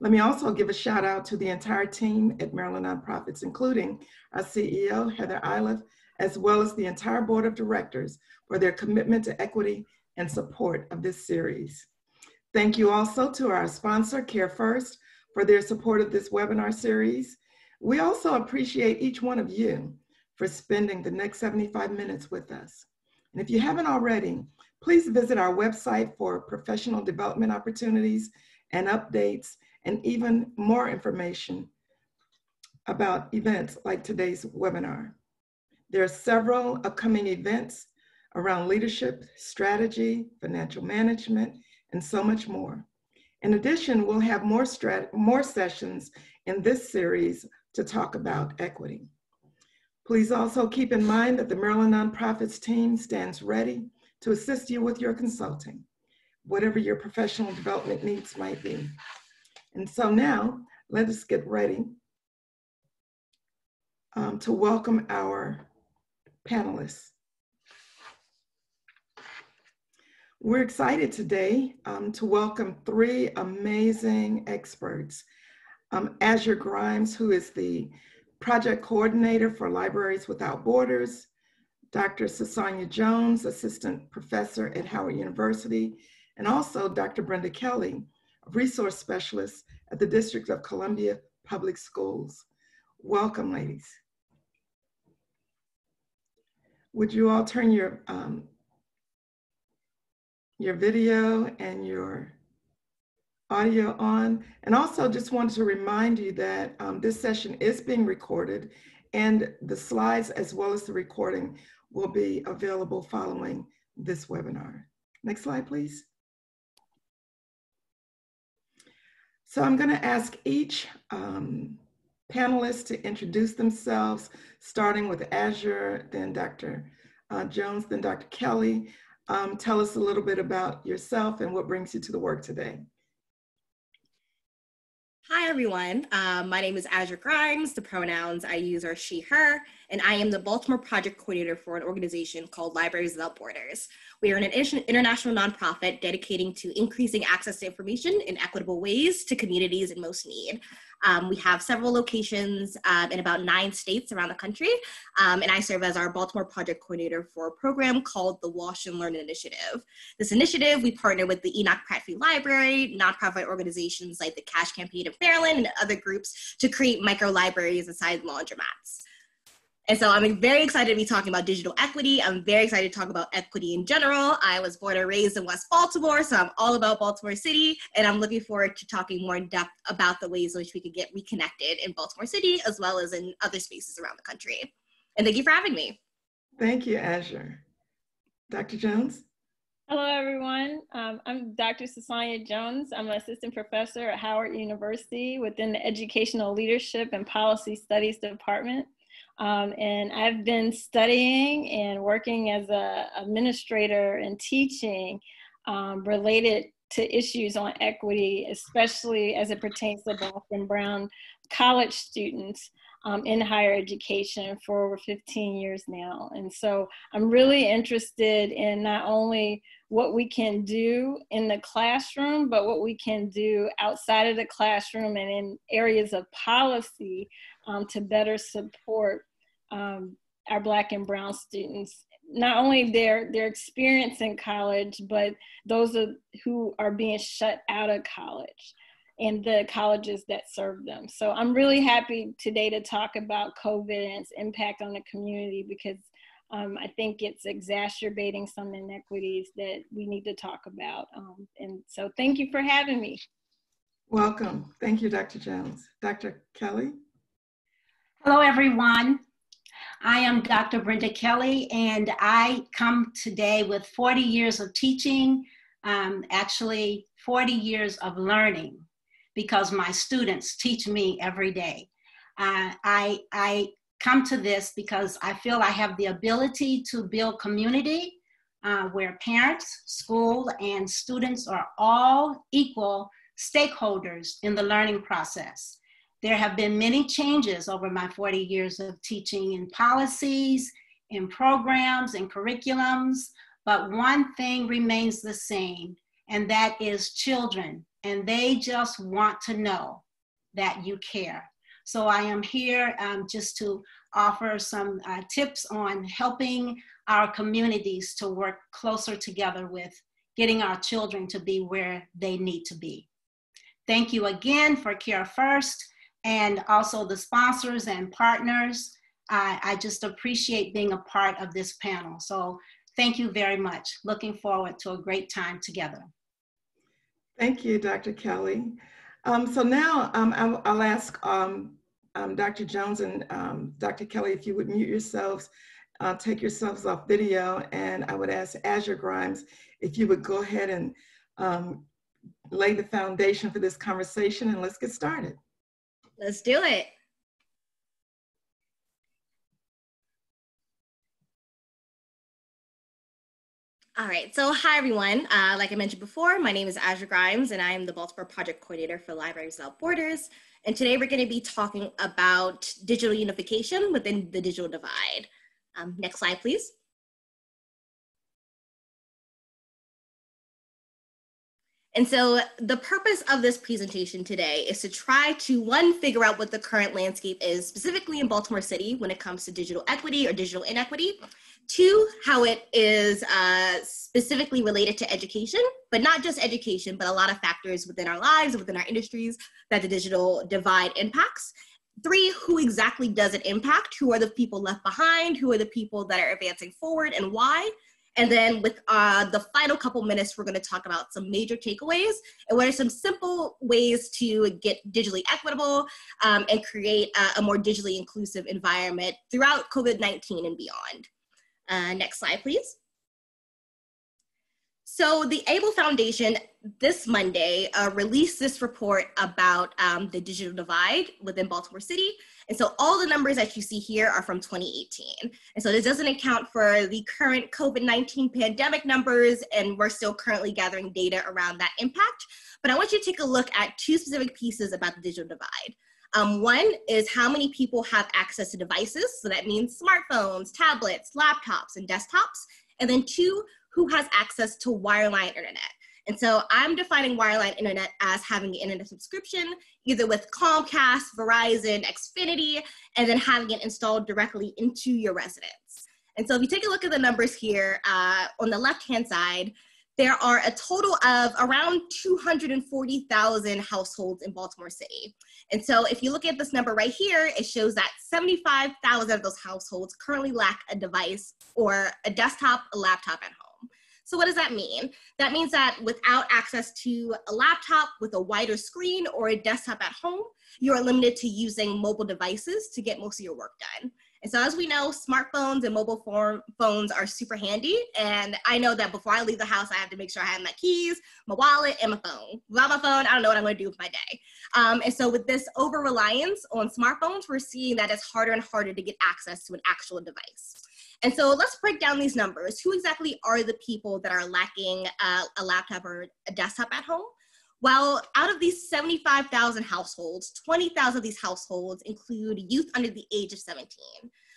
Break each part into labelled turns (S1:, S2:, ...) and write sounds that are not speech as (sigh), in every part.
S1: Let me also give a shout out to the entire team at Maryland Nonprofits, including our CEO, Heather Iliff, as well as the entire board of directors for their commitment to equity and support of this series. Thank you also to our sponsor, CareFirst, for their support of this webinar series. We also appreciate each one of you for spending the next 75 minutes with us. And if you haven't already, please visit our website for professional development opportunities and updates and even more information about events like today's webinar. There are several upcoming events around leadership, strategy, financial management, and so much more. In addition, we'll have more, more sessions in this series to talk about equity. Please also keep in mind that the Maryland Nonprofits team stands ready to assist you with your consulting, whatever your professional development needs might be. And so now, let us get ready um, to welcome our panelists. We're excited today um, to welcome three amazing experts. Um, Azure Grimes, who is the project coordinator for Libraries Without Borders, Dr. Sosanya Jones, assistant professor at Howard University, and also Dr. Brenda Kelly, resource specialist at the District of Columbia Public Schools. Welcome, ladies. Would you all turn your um, your video and your audio on. And also just wanted to remind you that um, this session is being recorded and the slides as well as the recording will be available following this webinar. Next slide, please. So I'm gonna ask each um, panelist to introduce themselves, starting with Azure, then Dr. Uh, Jones, then Dr. Kelly. Um, tell us a little bit about yourself and what brings you to the work today.
S2: Hi, everyone. Um, my name is Azure Grimes. The pronouns I use are she, her, and I am the Baltimore project coordinator for an organization called Libraries Without Borders. We are an international nonprofit dedicating to increasing access to information in equitable ways to communities in most need. Um, we have several locations um, in about nine states around the country, um, and I serve as our Baltimore project coordinator for a program called the Wash and Learn Initiative. This initiative, we partner with the Enoch Pratt Free Library, nonprofit organizations like the Cash Campaign of Maryland, and other groups to create micro libraries inside laundromats. And so I'm very excited to be talking about digital equity. I'm very excited to talk about equity in general. I was born and raised in West Baltimore, so I'm all about Baltimore City. And I'm looking forward to talking more in depth about the ways in which we could get reconnected in Baltimore City as well as in other spaces around the country. And thank you for having me.
S1: Thank you, Azure. Dr. Jones?
S3: Hello, everyone. Um, I'm Dr. Sosanya Jones. I'm an assistant professor at Howard University within the Educational Leadership and Policy Studies Department. Um, and I've been studying and working as a administrator and teaching um, related to issues on equity, especially as it pertains to Black and Brown college students um, in higher education for over 15 years now. And so I'm really interested in not only what we can do in the classroom, but what we can do outside of the classroom and in areas of policy um, to better support um, our Black and Brown students. Not only their their experience in college, but those are, who are being shut out of college and the colleges that serve them. So I'm really happy today to talk about COVID and its impact on the community because um, I think it's exacerbating some inequities that we need to talk about. Um, and so thank you for having me.
S1: Welcome. Thank you, Dr. Jones. Dr. Kelly?
S4: Hello, everyone. I am Dr. Brenda Kelly, and I come today with 40 years of teaching, um, actually 40 years of learning, because my students teach me every day. Uh, I, I come to this because I feel I have the ability to build community uh, where parents, school, and students are all equal stakeholders in the learning process. There have been many changes over my 40 years of teaching in policies, in programs, and curriculums, but one thing remains the same, and that is children and they just want to know that you care. So I am here um, just to offer some uh, tips on helping our communities to work closer together with getting our children to be where they need to be. Thank you again for CareFirst and also the sponsors and partners. I, I just appreciate being a part of this panel. So thank you very much. Looking forward to a great time together.
S1: Thank you, Dr. Kelly. Um, so now um, I'll, I'll, ask um, um Dr. Jones and um, Dr. Kelly if you would mute yourselves, uh, take yourselves off video, and I would ask Azure Grimes if you would go ahead and um, lay the foundation for this conversation and let's get started.
S2: Let's do it. All right, so hi everyone. Uh, like I mentioned before, my name is Azure Grimes and I am the Baltimore Project Coordinator for Libraries Without Borders. And today we're gonna be talking about digital unification within the digital divide. Um, next slide, please. And so the purpose of this presentation today is to try to one, figure out what the current landscape is specifically in Baltimore City when it comes to digital equity or digital inequity. Two, how it is uh, specifically related to education, but not just education, but a lot of factors within our lives, within our industries that the digital divide impacts. Three, who exactly does it impact? Who are the people left behind? Who are the people that are advancing forward and why? And then with uh, the final couple minutes, we're going to talk about some major takeaways and what are some simple ways to get digitally equitable um, and create a, a, more digitally inclusive environment throughout COVID-19 and beyond. Uh, next slide, please. So the Abell Foundation this Monday uh, released this report about um, the digital divide within Baltimore City. And so all the numbers that you see here are from 2018. And so this doesn't account for the current COVID-19 pandemic numbers, and we're still currently gathering data around that impact. But I want you to take a look at two specific pieces about the digital divide. Um, one is how many people have access to devices. So that means smartphones, tablets, laptops, and desktops. And then two, who has access to wireline internet. And so I'm defining wireline internet as having the internet subscription, either with Comcast, Verizon, Xfinity, and then having it installed directly into your residence. And so if you take a look at the numbers here, uh, on the left-hand side, there are a total of around 240,000 households in Baltimore City. And so if you look at this number right here, it shows that 75,000 of those households currently lack a device or a desktop, a laptop at home. So what does that mean? That means that without access to a laptop with a wider screen or a desktop at home, you are limited to using mobile devices to get most of your work done. And so as we know, smartphones and mobile form, phones are super handy. And I know that before I leave the house, I have to make sure I have my keys, my wallet, and my phone. Without my phone, I don't know what I'm gonna do with my day. Um, and so with this over reliance on smartphones, we're seeing that it's harder and harder to get access to an actual device. And so let's break down these numbers. Who exactly are the people that are lacking uh, a laptop or a desktop at home? Well, out of these 75,000 households, 20,000 of these households include youth under the age of 17.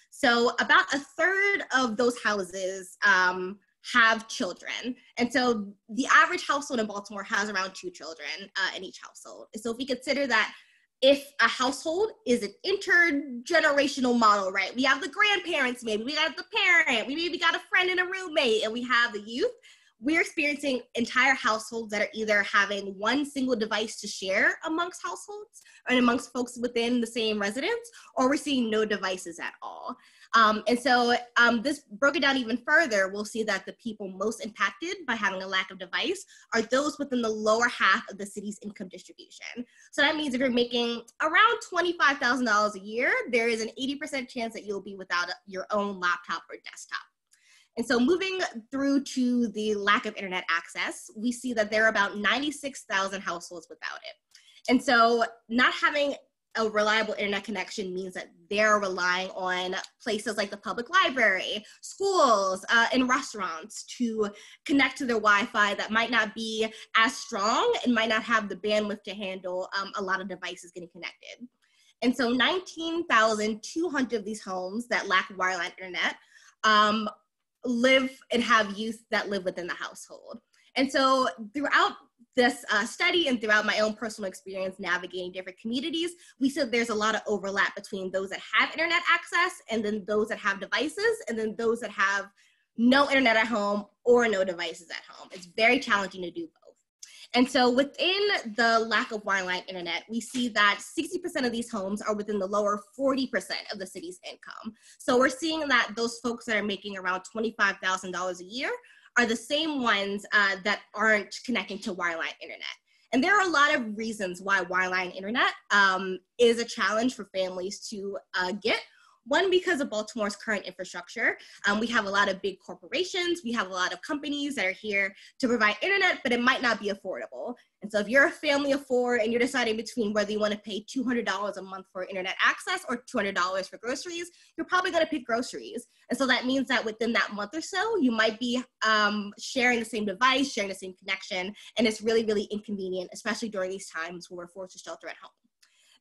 S2: So about a third of those houses um, have children. And so the average household in Baltimore has around two children uh, in each household. So if we consider that if a household is an intergenerational model, right? We have the grandparents, maybe we got the parent, we maybe got a friend and a roommate, and we have the youth. We're experiencing entire households that are either having one single device to share amongst households and amongst folks within the same residence, or we're seeing no devices at all. Um, and so um, this broken down even further, we'll see that the people most impacted by having a lack of device are those within the lower half of the city's income distribution. So that means if you're making around $25,000 a year, there is an 80% chance that you'll be without your own laptop or desktop. And so moving through to the lack of internet access, we see that there are about 96,000 households without it. And so not having a reliable internet connection means that they're relying on places like the public library, schools, uh, and restaurants to connect to their Wi-Fi that might not be as strong and might not have the bandwidth to handle um, a lot of devices getting connected. And so 19,200 of these homes that lack wireline internet um, live and have youth that live within the household. And so throughout this uh, study and throughout my own personal experience navigating different communities, we said there's a lot of overlap between those that have internet access and then those that have devices and then those that have no internet at home or no devices at home. It's very challenging to do both. And so within the lack of wireline internet, we see that 60% of these homes are within the lower 40% of the city's income. So we're seeing that those folks that are making around $25,000 a year are the same ones uh, that aren't connecting to wireline internet. And there are a lot of reasons why wireline internet um, is a challenge for families to uh, get one, because of Baltimore's current infrastructure. Um, we have a lot of big corporations, we have a lot of companies that are here to provide internet, but it might not be affordable. And so if you're a family of four and you're deciding between whether you want to pay $200 a month for internet access or $200 for groceries, you're probably going to pick groceries. And so that means that within that month or so, you might be um, sharing the same device, sharing the same connection, and it's really, really inconvenient, especially during these times when we're forced to shelter at home.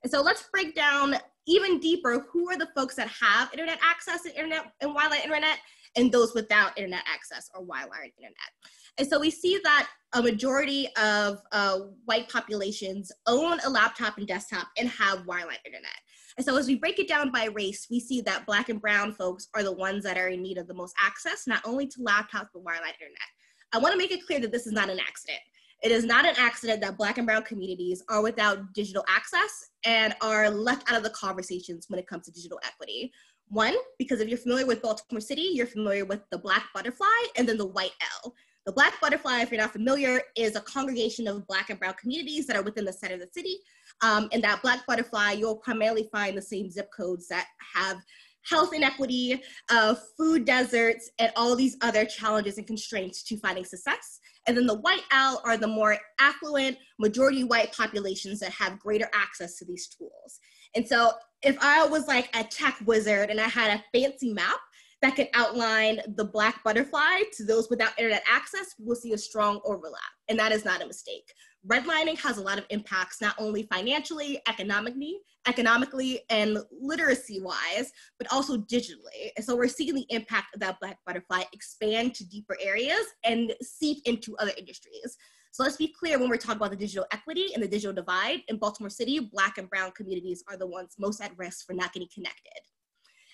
S2: And so let's break down even deeper who are the folks that have internet access and internet and wireline internet and those without internet access or wireline internet. And so we see that a majority of uh, white populations own a laptop and desktop and have wireline internet. And so as we break it down by race, we see that black and brown folks are the ones that are in need of the most access, not only to laptops, but wireline internet. I wanna make it clear that this is not an accident. It is not an accident that Black and Brown communities are without digital access and are left out of the conversations when it comes to digital equity. One, because if you're familiar with Baltimore City, you're familiar with the Black Butterfly and then the White L. The Black Butterfly, if you're not familiar, is a congregation of Black and Brown communities that are within the center of the city. Um, in that Black Butterfly, you'll primarily find the same zip codes that have health inequity, uh, food deserts, and all these other challenges and constraints to finding success. And then the white L are the more affluent, majority white populations that have greater access to these tools. And so if I was like a tech wizard and I had a fancy map that could outline the black butterfly to those without internet access, we'll see a strong overlap. And that is not a mistake redlining has a lot of impacts, not only financially, economically, economically, and literacy wise, but also digitally. And so we're seeing the impact of that Black butterfly expand to deeper areas and seep into other industries. So let's be clear when we're talking about the digital equity and the digital divide in Baltimore City, Black and Brown communities are the ones most at risk for not getting connected.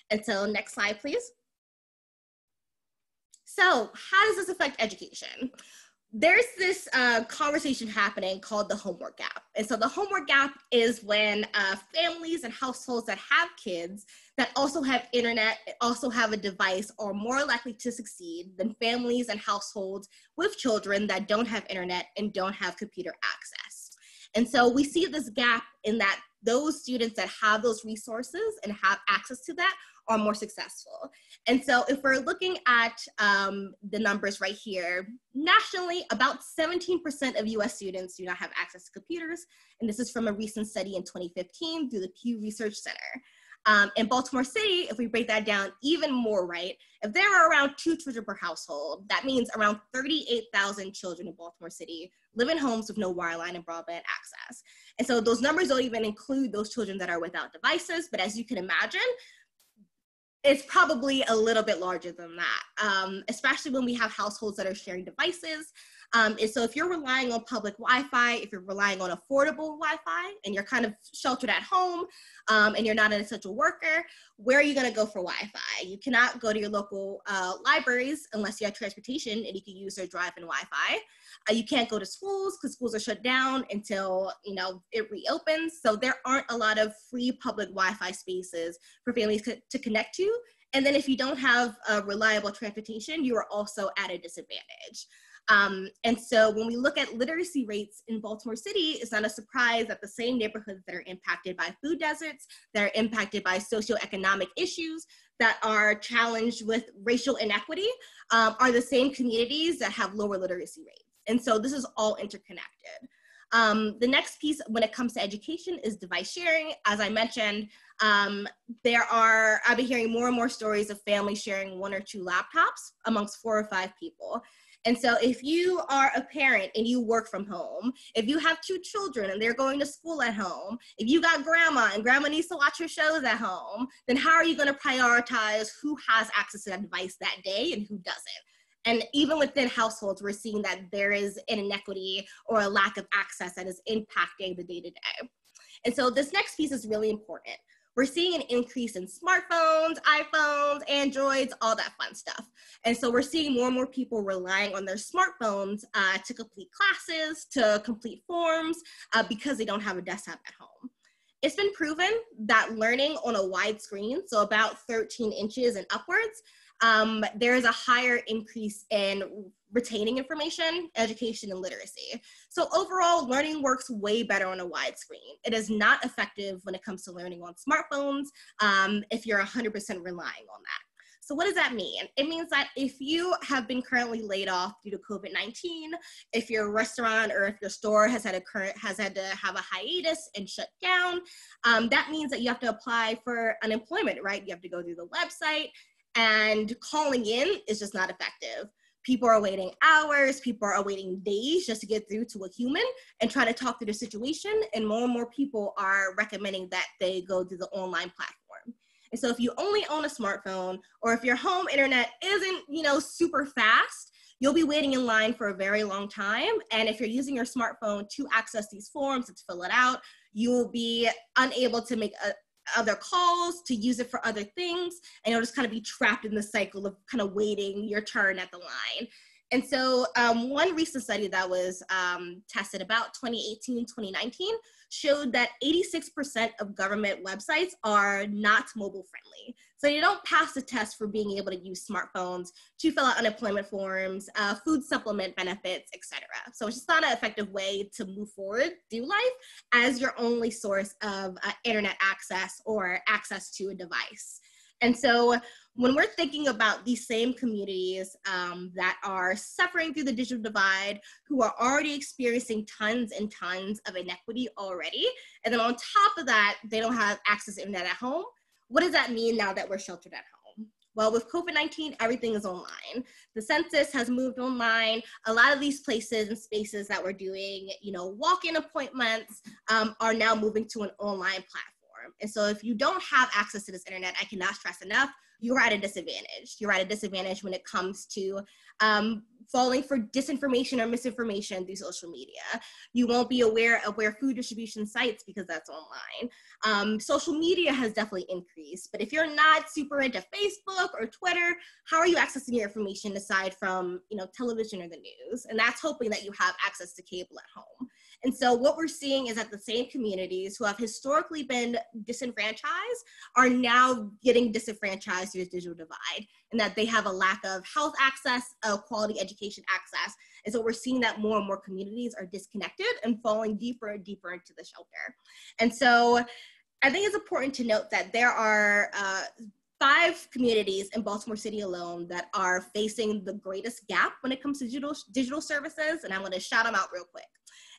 S2: And so next slide, please. So how does this affect education? There's this uh, conversation happening called the homework gap. And so the homework gap is when uh, families and households that have kids that also have internet, also have a device, are more likely to succeed than families and households with children that don't have internet and don't have computer access. And so we see this gap in that those students that have those resources and have access to that are more successful. And so if we're looking at um, the numbers right here, nationally, about 17% of US students do not have access to computers. And this is from a recent study in 2015 through the Pew Research Center. Um, in Baltimore City, if we break that down even more, right, if there are around two children per household, that means around 38,000 children in Baltimore City live in homes with no wireline and broadband access. And so those numbers don't even include those children that are without devices, but as you can imagine, it's probably a little bit larger than that, um, especially when we have households that are sharing devices. Um, and so if you're relying on public Wi-Fi, if you're relying on affordable Wi-Fi and you're kind of sheltered at home um, and you're not an essential worker, where are you gonna go for Wi-Fi? You cannot go to your local uh, libraries unless you have transportation and you can use their drive-in Wi-Fi. Uh, you can't go to schools because schools are shut down until you know it reopens. So there aren't a lot of free public Wi-Fi spaces for families to connect to. And then if you don't have a reliable transportation, you are also at a disadvantage. Um, and so when we look at literacy rates in Baltimore City, it's not a surprise that the same neighborhoods that are impacted by food deserts, that are impacted by socioeconomic issues, that are challenged with racial inequity, um, are the same communities that have lower literacy rates. And so this is all interconnected. Um, the next piece when it comes to education is device sharing. As I mentioned, um, there are, I've been hearing more and more stories of families sharing one or two laptops amongst four or five people. And so if you are a parent and you work from home, if you have two children and they're going to school at home, if you got grandma and grandma needs to watch her shows at home, then how are you going to prioritize who has access to that device that day and who doesn't? And even within households, we're seeing that there is an inequity or a lack of access that is impacting the day to day. And so this next piece is really important. We're seeing an increase in smartphones, iPhones, Androids, all that fun stuff. And so we're seeing more and more people relying on their smartphones uh, to complete classes, to complete forms, uh, because they don't have a desktop at home. It's been proven that learning on a wide screen, so about 13 inches and upwards, um, there is a higher increase in retaining information, education, and literacy. So overall, learning works way better on a wide screen. It is not effective when it comes to learning on smartphones um, if you're 100% relying on that. So what does that mean? It means that if you have been currently laid off due to COVID-19, if your restaurant or if your store has had a current has had to have a hiatus and shut down, um, that means that you have to apply for unemployment, right? You have to go through the website and calling in is just not effective. People are waiting hours, people are waiting days just to get through to a human and try to talk through the situation. And more and more people are recommending that they go to the online platform. And so if you only own a smartphone or if your home internet isn't, you know, super fast, you'll be waiting in line for a very long time. And if you're using your smartphone to access these forms and to fill it out, you will be unable to make a, other calls, to use it for other things, and you'll just kind of be trapped in the cycle of kind of waiting your turn at the line. And so, um, one recent study that was um, tested about 2018 2019 showed that 86% of government websites are not mobile friendly. So you don't pass the test for being able to use smartphones to fill out unemployment forms, uh, food supplement benefits, etc. So it's just not an effective way to move forward through life as your only source of uh, internet access or access to a device. And so when we're thinking about these same communities um, that are suffering through the digital divide, who are already experiencing tons and tons of inequity already, and then on top of that, they don't have access to internet at home, what does that mean now that we're sheltered at home? Well, with COVID 19, everything is online. The census has moved online. A lot of these places and spaces that we're doing, you know, walk in appointments um, are now moving to an online platform. And so, if you don't have access to this internet, I cannot stress enough, you're at a disadvantage. You're at a disadvantage when it comes to um, falling for disinformation or misinformation through social media. You won't be aware of where food distribution sites because that's online. Um, social media has definitely increased, but if you're not super into Facebook or Twitter, how are you accessing your information aside from you know television or the news? And that's hoping that you have access to cable at home. And so what we're seeing is that the same communities who have historically been disenfranchised are now getting disenfranchised through this digital divide and that they have a lack of health access, of quality education access. And so we're seeing that more and more communities are disconnected and falling deeper and deeper into the shelter. And so I think it's important to note that there are uh, five communities in Baltimore City alone that are facing the greatest gap when it comes to digital, digital services. And I'm gonna shout them out real quick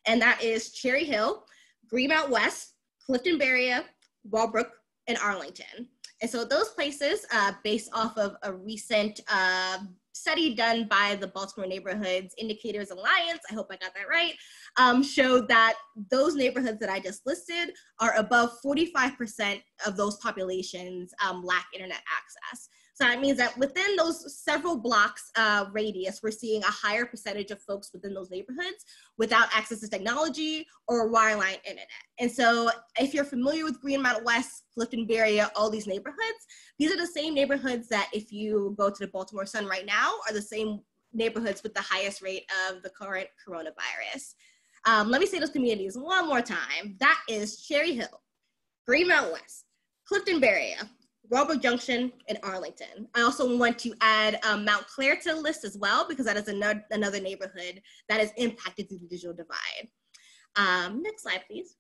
S2: and that is Cherry Hill, Greenmount West, Clifton-Berea, Walbrook, and Arlington. And so those places, uh, based off of a recent uh, study done by the Baltimore Neighborhoods Indicators Alliance, I hope I got that right, um, showed that those neighborhoods that I just listed are above 45% of those populations um, lack internet access. So that means that within those several blocks uh, radius, we're seeing a higher percentage of folks within those neighborhoods without access to technology or wireline internet. And so if you're familiar with Greenmount West, Clifton-Berea, all these neighborhoods, these are the same neighborhoods that if you go to the Baltimore Sun right now are the same neighborhoods with the highest rate of the current coronavirus. Um, let me say those communities one more time. That is Cherry Hill, Greenmount West, Clifton-Berea, Walbrook Junction, and Arlington. I also want to add um, Mount Clare to the list as well because that is another, another neighborhood that is impacted through the digital divide. Um, next slide, please.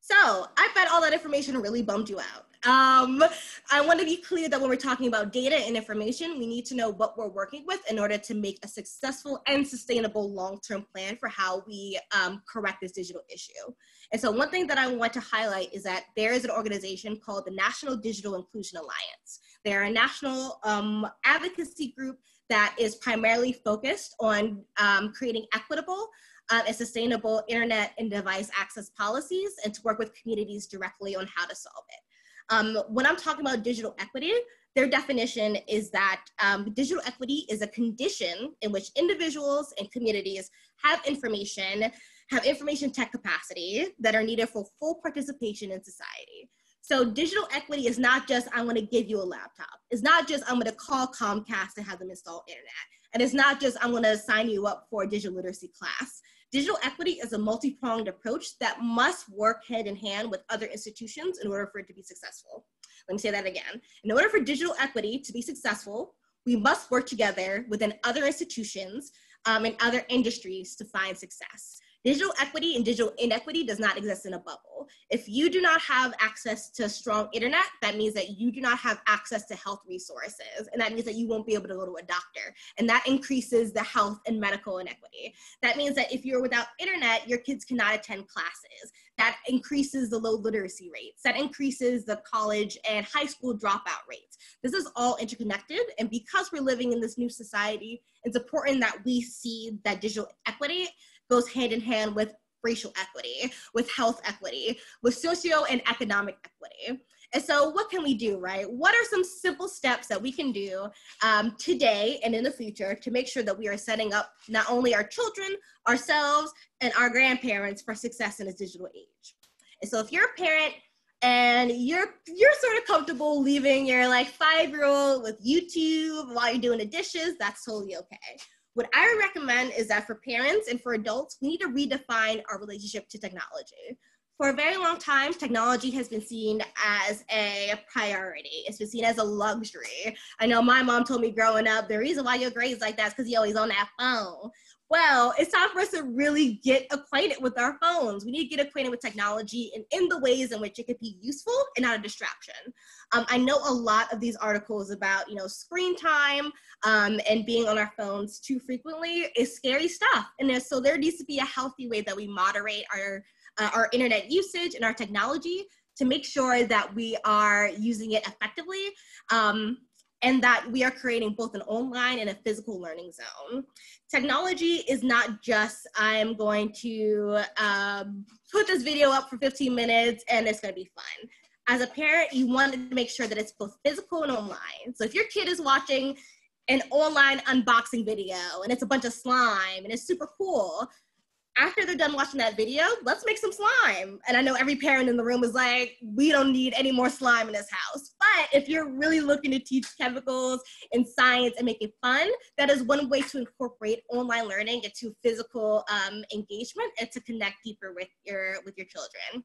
S2: So I bet all that information really bummed you out. Um, I want to be clear that when we're talking about data and information, we need to know what we're working with in order to make a successful and sustainable long-term plan for how we um, correct this digital issue. And so one thing that I want to highlight is that there is an organization called the National Digital Inclusion Alliance. They're a national um, advocacy group that is primarily focused on um, creating equitable uh, and sustainable internet and device access policies and to work with communities directly on how to solve it. Um, when I'm talking about digital equity, their definition is that um, digital equity is a condition in which individuals and communities have information, have information tech capacity that are needed for full participation in society. So digital equity is not just I'm to give you a laptop. It's not just I'm going to call Comcast and have them install internet. And it's not just I'm to sign you up for a digital literacy class. Digital equity is a multi-pronged approach that must work hand in hand with other institutions in order for it to be successful. Let me say that again. In order for digital equity to be successful, we must work together within other institutions um, and other industries to find success. Digital equity and digital inequity does not exist in a bubble. If you do not have access to strong internet, that means that you do not have access to health resources. And that means that you won't be able to go to a doctor. And that increases the health and medical inequity. That means that if you're without internet, your kids cannot attend classes. That increases the low literacy rates. That increases the college and high school dropout rates. This is all interconnected. And because we're living in this new society, it's important that we see that digital equity goes hand in hand with racial equity, with health equity, with socio and economic equity. And so, what can we do, right? What are some simple steps that we can do um, today and in the future to make sure that we are setting up not only our children, ourselves, and our grandparents for success in this digital age? And so, if you're a parent and you're you're sort of comfortable leaving your like five year old with YouTube while you're doing the dishes, that's totally okay. What I recommend is that for parents and for adults, we need to redefine our relationship to technology. For a very long time, technology has been seen as a priority. It's been seen as a luxury. I know my mom told me growing up, the reason why your grades like that is because you're always on that phone. Well, it's time for us to really get acquainted with our phones. We need to get acquainted with technology and in the ways in which it could be useful and not a distraction. Um, I know a lot of these articles about, you know, screen time um, and being on our phones too frequently is scary stuff. And so there needs to be a healthy way that we moderate our uh, our internet usage and our technology to make sure that we are using it effectively um, and that we are creating both an online and a physical learning zone. Technology is not just, I'm going to um, put this video up for 15 minutes and it's gonna be fun. As a parent, you want to make sure that it's both physical and online. So if your kid is watching an online unboxing video and it's a bunch of slime and it's super cool, after they're done watching that video, let's make some slime. And I know every parent in the room is like, we don't need any more slime in this house. But if you're really looking to teach chemicals and science and make it fun, that is one way to incorporate online learning into physical um, engagement and to connect deeper with your with your children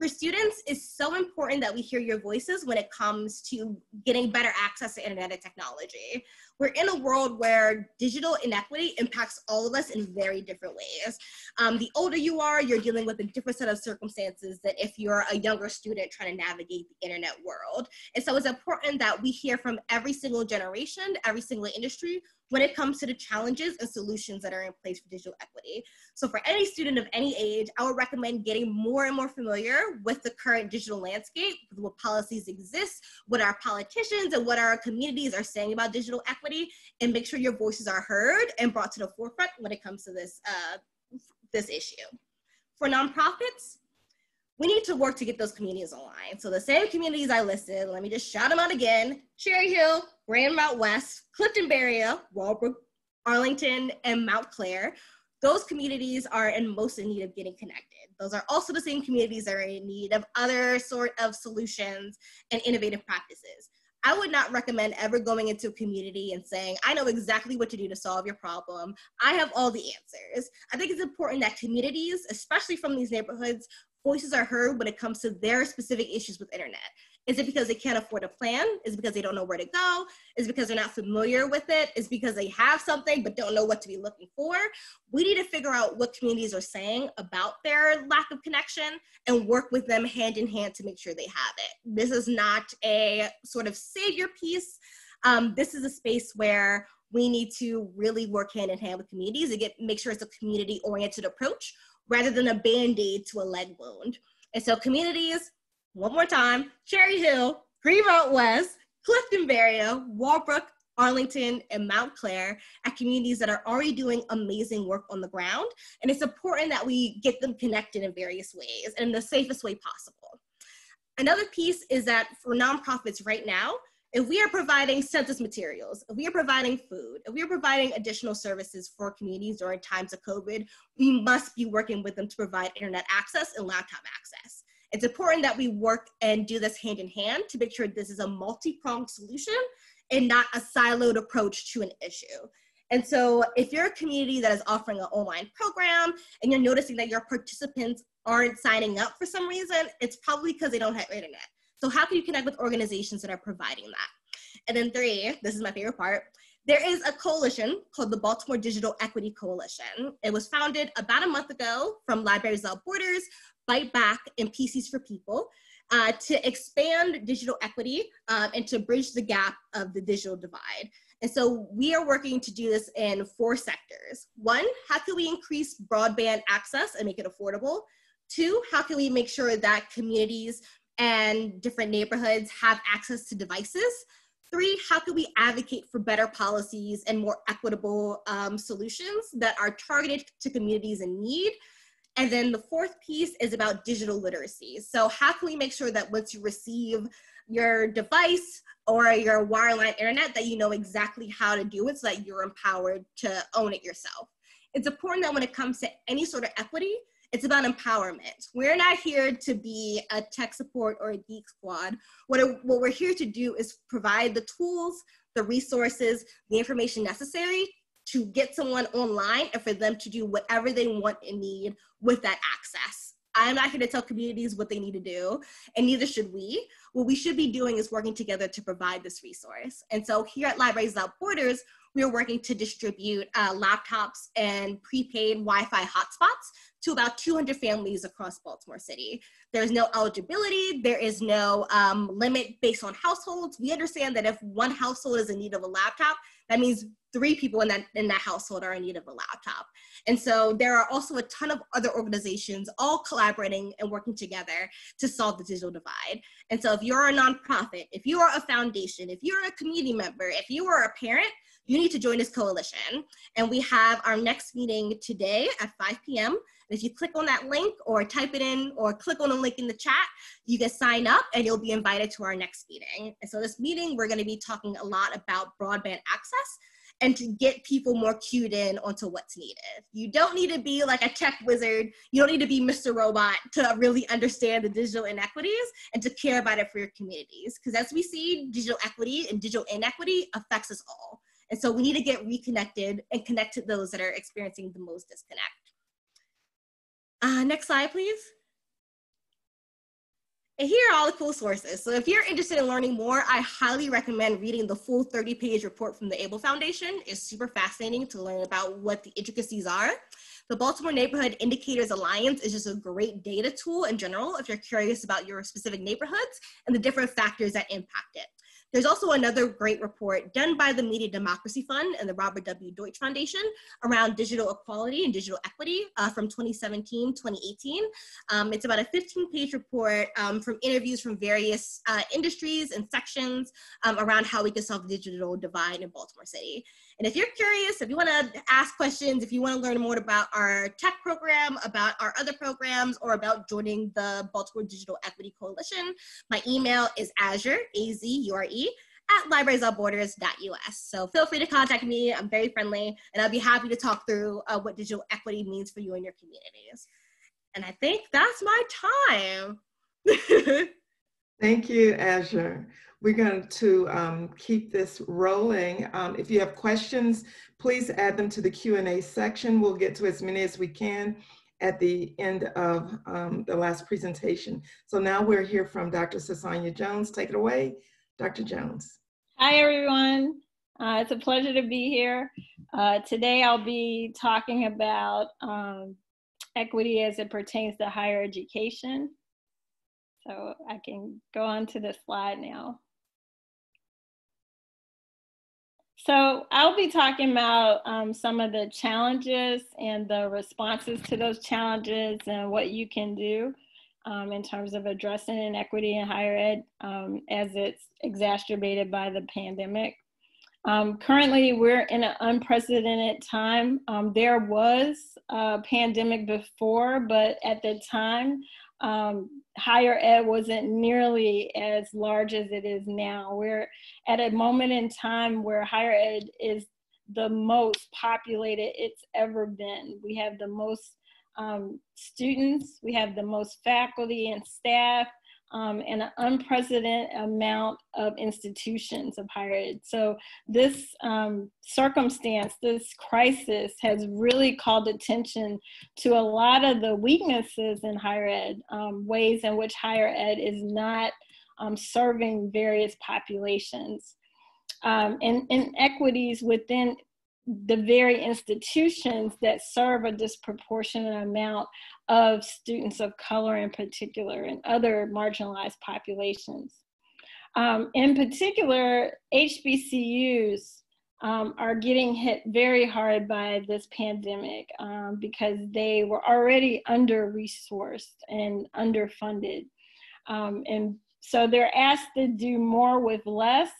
S2: for students it's so important that we hear your voices when it comes to getting better access to internet and technology we're in a world where digital inequity impacts all of us in very different ways. Um, the older you are, you're dealing with a different set of circumstances than if you're a younger student trying to navigate the internet world. And so it's important that we hear from every single generation, every single industry, when it comes to the challenges and solutions that are in place for digital equity. So for any student of any age, I would recommend getting more and more familiar with the current digital landscape, what policies exist, what our politicians and what our communities are saying about digital equity, and make sure your voices are heard and brought to the forefront when it comes to this, uh, this issue. For nonprofits, we need to work to get those communities online. So the same communities I listed, let me just shout them out again. Cherry Hill, Grand West, Clifton-Berea, Walbrook, Arlington, and Mount Clare. Those communities are in most in need of getting connected. Those are also the same communities that are in need of other sort of solutions and innovative practices. I would not recommend ever going into a community and saying, I know exactly what to do to solve your problem. I have all the answers. I think it's important that communities, especially from these neighborhoods, voices are heard when it comes to their specific issues with internet. Is it because they can't afford a plan? Is it because they don't know where to go? Is it because they're not familiar with it? Is because they have something but don't know what to be looking for? We need to figure out what communities are saying about their lack of connection and work with them hand in hand to make sure they have it. This is not a sort of savior piece. Um, this is a space where we need to really work hand in hand with communities and get make sure it's a community oriented approach rather than a band-aid to a leg wound. And so communities, one more time, Cherry Hill, Greenmount West, Clifton-Berea, Walbrook, Arlington, and Mount Clare at communities that are already doing amazing work on the ground. And it's important that we get them connected in various ways and in the safest way possible. Another piece is that for nonprofits right now, if we are providing census materials, if we are providing food, if we are providing additional services for communities during times of COVID, we must be working with them to provide internet access and laptop access. It's important that we work and do this hand in hand to make sure this is a multi-pronged solution and not a siloed approach to an issue. And so if you're a community that is offering an online program and you're noticing that your participants aren't signing up for some reason, it's probably because they don't have internet. So how can you connect with organizations that are providing that? And then three, this is my favorite part, there is a coalition called the Baltimore Digital Equity Coalition. It was founded about a month ago from Libraries Without Borders, Byte Back, and PCs for People uh, to expand digital equity um, and to bridge the gap of the digital divide. And so we are working to do this in four sectors. One, how can we increase broadband access and make it affordable? Two, how can we make sure that communities and different neighborhoods have access to devices. Three, how can we advocate for better policies and more equitable um, solutions that are targeted to communities in need? And then the fourth piece is about digital literacy. So how can we make sure that once you receive your device or your wireline internet that you know exactly how to do it so that you're empowered to own it yourself. It's important that when it comes to any sort of equity, it's about empowerment. We're not here to be a tech support or a geek squad. What, it, what we're here to do is provide the tools, the resources, the information necessary to get someone online and for them to do whatever they want and need with that access. I'm not here to tell communities what they need to do, and neither should we. What we should be doing is working together to provide this resource. And so here at Libraries Without Borders, we are working to distribute uh, laptops and prepaid Wi-Fi hotspots to about 200 families across Baltimore City. There's no eligibility, there is no um, limit based on households. We understand that if one household is in need of a laptop, that means three people in that, in that household are in need of a laptop. And so there are also a ton of other organizations all collaborating and working together to solve the digital divide. And so if you're a nonprofit, if you are a foundation, if you're a community member, if you are a parent, you need to join this coalition. And we have our next meeting today at 5 p.m. If you click on that link or type it in or click on the link in the chat, you can sign up and you'll be invited to our next meeting. And so this meeting, we're gonna be talking a lot about broadband access and to get people more cued in onto what's needed. You don't need to be like a tech wizard. You don't need to be Mr. Robot to really understand the digital inequities and to care about it for your communities. Because as we see, digital equity and digital inequity affects us all. And so we need to get reconnected and connect to those that are experiencing the most disconnect. Uh, next slide, please. And here are all the cool sources. So if you're interested in learning more, I highly recommend reading the full 30 page report from the Abell Foundation. It's super fascinating to learn about what the intricacies are. The Baltimore Neighborhood Indicators Alliance is just a great data tool in general if you're curious about your specific neighborhoods and the different factors that impact it. There's also another great report done by the Media Democracy Fund and the Robert W. Deutsch Foundation around digital equality and digital equity uh, from 2017, 2018. Um, it's about a 15 page report um, from interviews from various uh, industries and sections um, around how we can solve the digital divide in Baltimore City. And if you're curious, if you want to ask questions, if you want to learn more about our tech program, about our other programs, or about joining the Baltimore Digital Equity Coalition, my email is azure, A-Z-U-R-E, at librarieswithoutborders.us. So feel free to contact me. I'm very friendly, and I'll be happy to talk through uh, what digital equity means for you and your communities. And I think that's my time. (laughs)
S1: Thank you, Azure. We're going to um, keep this rolling. Um, if you have questions, please add them to the Q&A section. We'll get to as many as we can at the end of um, the last presentation. So now we're here from Dr. Sosanya Jones. Take it away, Dr. Jones.
S3: Hi, everyone. Uh, it's a pleasure to be here. Uh, today I'll be talking about um, equity as it pertains to higher education. So I can go on to the slide now. So I'll be talking about um, some of the challenges and the responses to those challenges and what you can do um, in terms of addressing inequity in higher ed um, as it's exacerbated by the pandemic. Um, currently, we're in an unprecedented time. Um, there was a pandemic before, but at the time, um, higher ed wasn't nearly as large as it is now. We're at a moment in time where higher ed is the most populated it's ever been. We have the most um, students, we have the most faculty and staff, um, and an unprecedented amount of institutions of higher ed. So this um, circumstance, this crisis has really called attention to a lot of the weaknesses in higher ed, um, ways in which higher ed is not um, serving various populations. Um, and inequities within the very institutions that serve a disproportionate amount of students of color in particular and other marginalized populations. Um, in particular, HBCUs um, are getting hit very hard by this pandemic um, because they were already under resourced and underfunded. Um, and so they're asked to do more with less.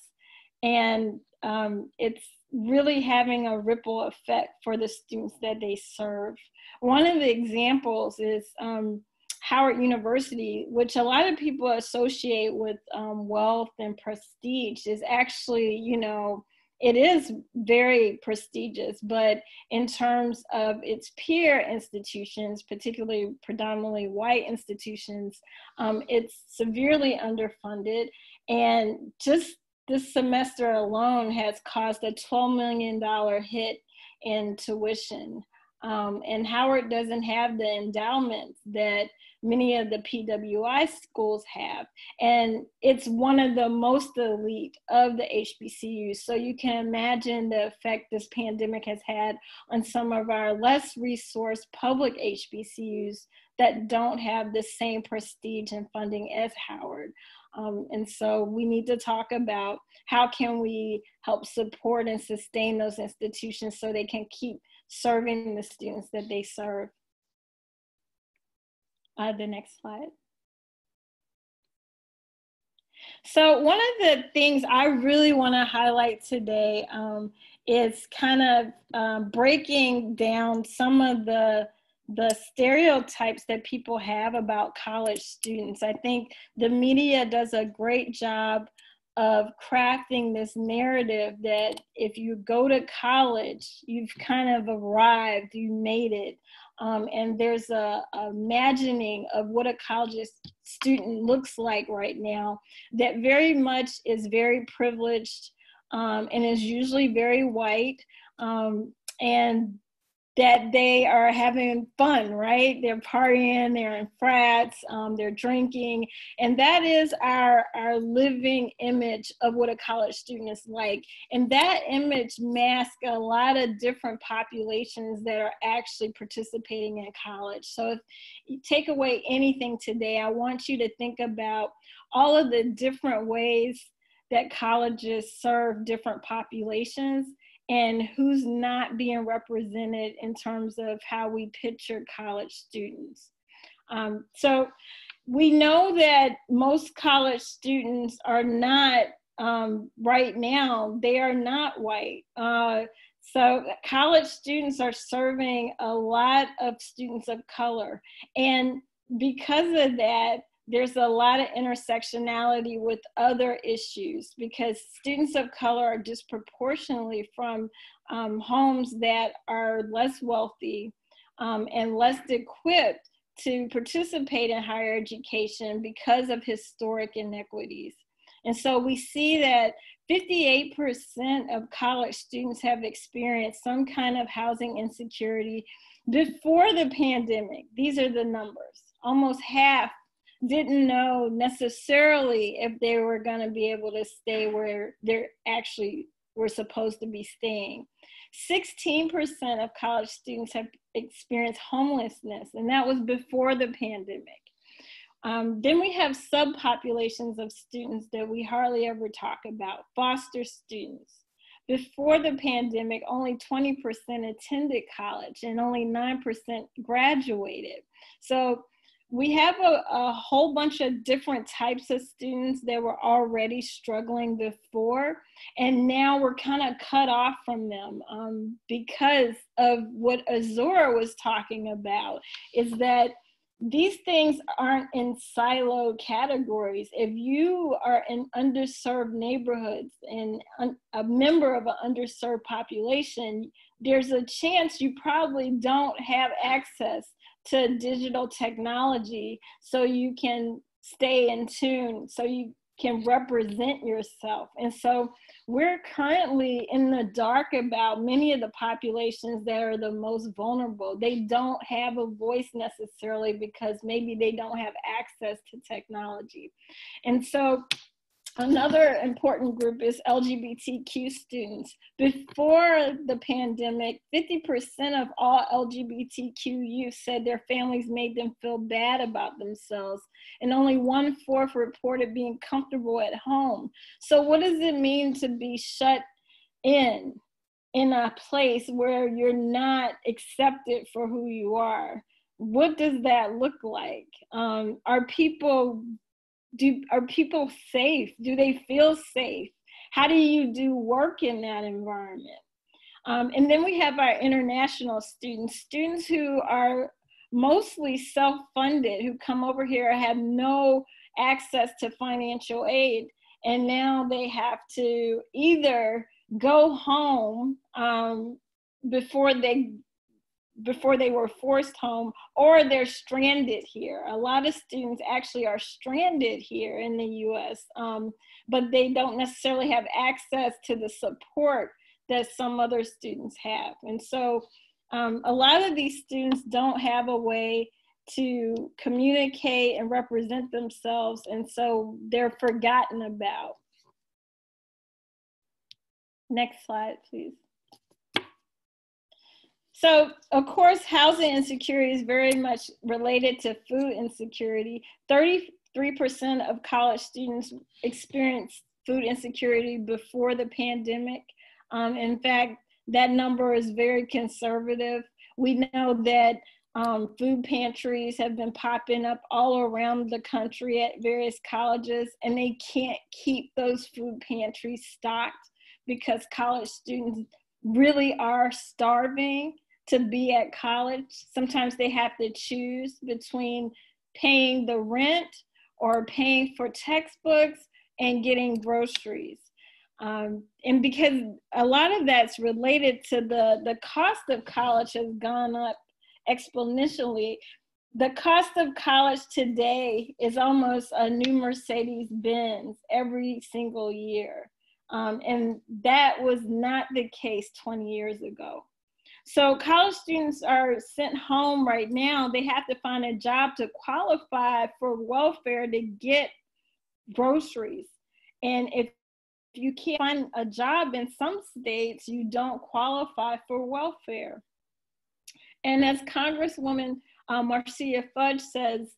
S3: And um, it's really having a ripple effect for the students that they serve. One of the examples is um, Howard University, which a lot of people associate with um, wealth and prestige, is actually, you know, it is very prestigious, but in terms of its peer institutions, particularly predominantly white institutions, um, it's severely underfunded. And just this semester alone has caused a $12 million hit in tuition. Um, and Howard doesn't have the endowments that many of the PWI schools have. And it's one of the most elite of the HBCUs. So you can imagine the effect this pandemic has had on some of our less resourced public HBCUs that don't have the same prestige and funding as Howard. Um, and so we need to talk about how can we help support and sustain those institutions so they can keep serving the students that they serve. Uh, the next slide. So one of the things I really want to highlight today um, is kind of um, breaking down some of the the stereotypes that people have about college students. I think the media does a great job of crafting this narrative that if you go to college, you've kind of arrived, you made it. Um, and there's a, a, imagining of what a college student looks like right now that very much is very privileged um, and is usually very white. Um, and that they are having fun, right? They're partying, they're in frats, um, they're drinking, and that is our our living image of what a college student is like. And that image masks a lot of different populations that are actually participating in college. So if you take away anything today, I want you to think about all of the different ways that colleges serve different populations and who's not being represented in terms of how we picture college students. Um, so we know that most college students are not um, right now, they are not white. Uh, so college students are serving a lot of students of color. And because of that, there's a lot of intersectionality with other issues because students of color are disproportionately from um, homes that are less wealthy um, and less equipped to participate in higher education because of historic inequities. And so we see that 58% of college students have experienced some kind of housing insecurity before the pandemic. These are the numbers. Almost half didn't know necessarily if they were going to be able to stay where they're actually were supposed to be staying. 16% of college students have experienced homelessness, and that was before the pandemic. Um, then we have subpopulations of students that we hardly ever talk about, foster students. Before the pandemic, only 20% attended college and only 9% graduated. So we have a, a, whole bunch of different types of students that were already struggling before and now we're kind of cut off from them um, because of what azura was talking about is that these things aren't in silo categories. If you are in underserved neighborhoods and a member of an underserved population, there's a chance you probably don't have access to digital technology so you can stay in tune, so you can represent yourself. And so we're currently in the dark about many of the populations that are the most vulnerable. They don't have a voice necessarily because maybe they don't have access to technology. And so Another important group is LGBTQ students. Before the pandemic, 50% of all LGBTQ youth said their families made them feel bad about themselves, and only one fourth reported being comfortable at home. So, what does it mean to be shut in in a place where you're not accepted for who you are? What does that look like? Um, are people do are people safe? Do they feel safe? How do you do work in that environment? Um, and then we have our international students students who are mostly self-funded who come over here have no access to financial aid and now they have to either go home um, before they before they were forced home or they're stranded here. A lot of students actually are stranded here in the US, um, but they don't necessarily have access to the support that some other students have. And so um, a lot of these students don't have a way to communicate and represent themselves, and so they're forgotten about. Next slide, please. So, of course, housing insecurity is very much related to food insecurity. 33% of college students experienced food insecurity before the pandemic. Um, in fact, that number is very conservative. We know that um, food pantries have been popping up all around the country at various colleges, and they can't keep those food pantries stocked because college students really are starving to be at college. Sometimes they have to choose between paying the rent or paying for textbooks and getting groceries. Um, and because a lot of that's related to the, the cost of college has gone up exponentially. The cost of college today is almost a new Mercedes Benz every single year. Um, and that was not the case 20 years ago. So college students are sent home right now. They have to find a job to qualify for welfare to get groceries. And if you can't find a job in some states, you don't qualify for welfare. And as Congresswoman uh, Marcia Fudge says,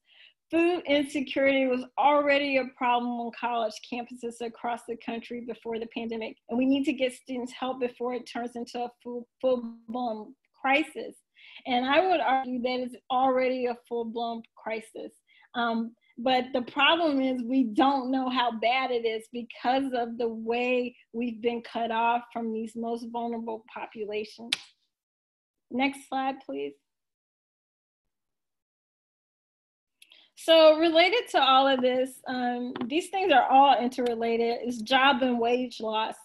S3: Food insecurity was already a problem on college campuses across the country before the pandemic, and we need to get students help before it turns into a full, full-blown crisis. And I would argue that it's already a full-blown crisis. Um, but the problem is we don't know how bad it is because of the way we've been cut off from these most vulnerable populations. Next slide, please. So related to all of this, um, these things are all interrelated, is job and wage loss.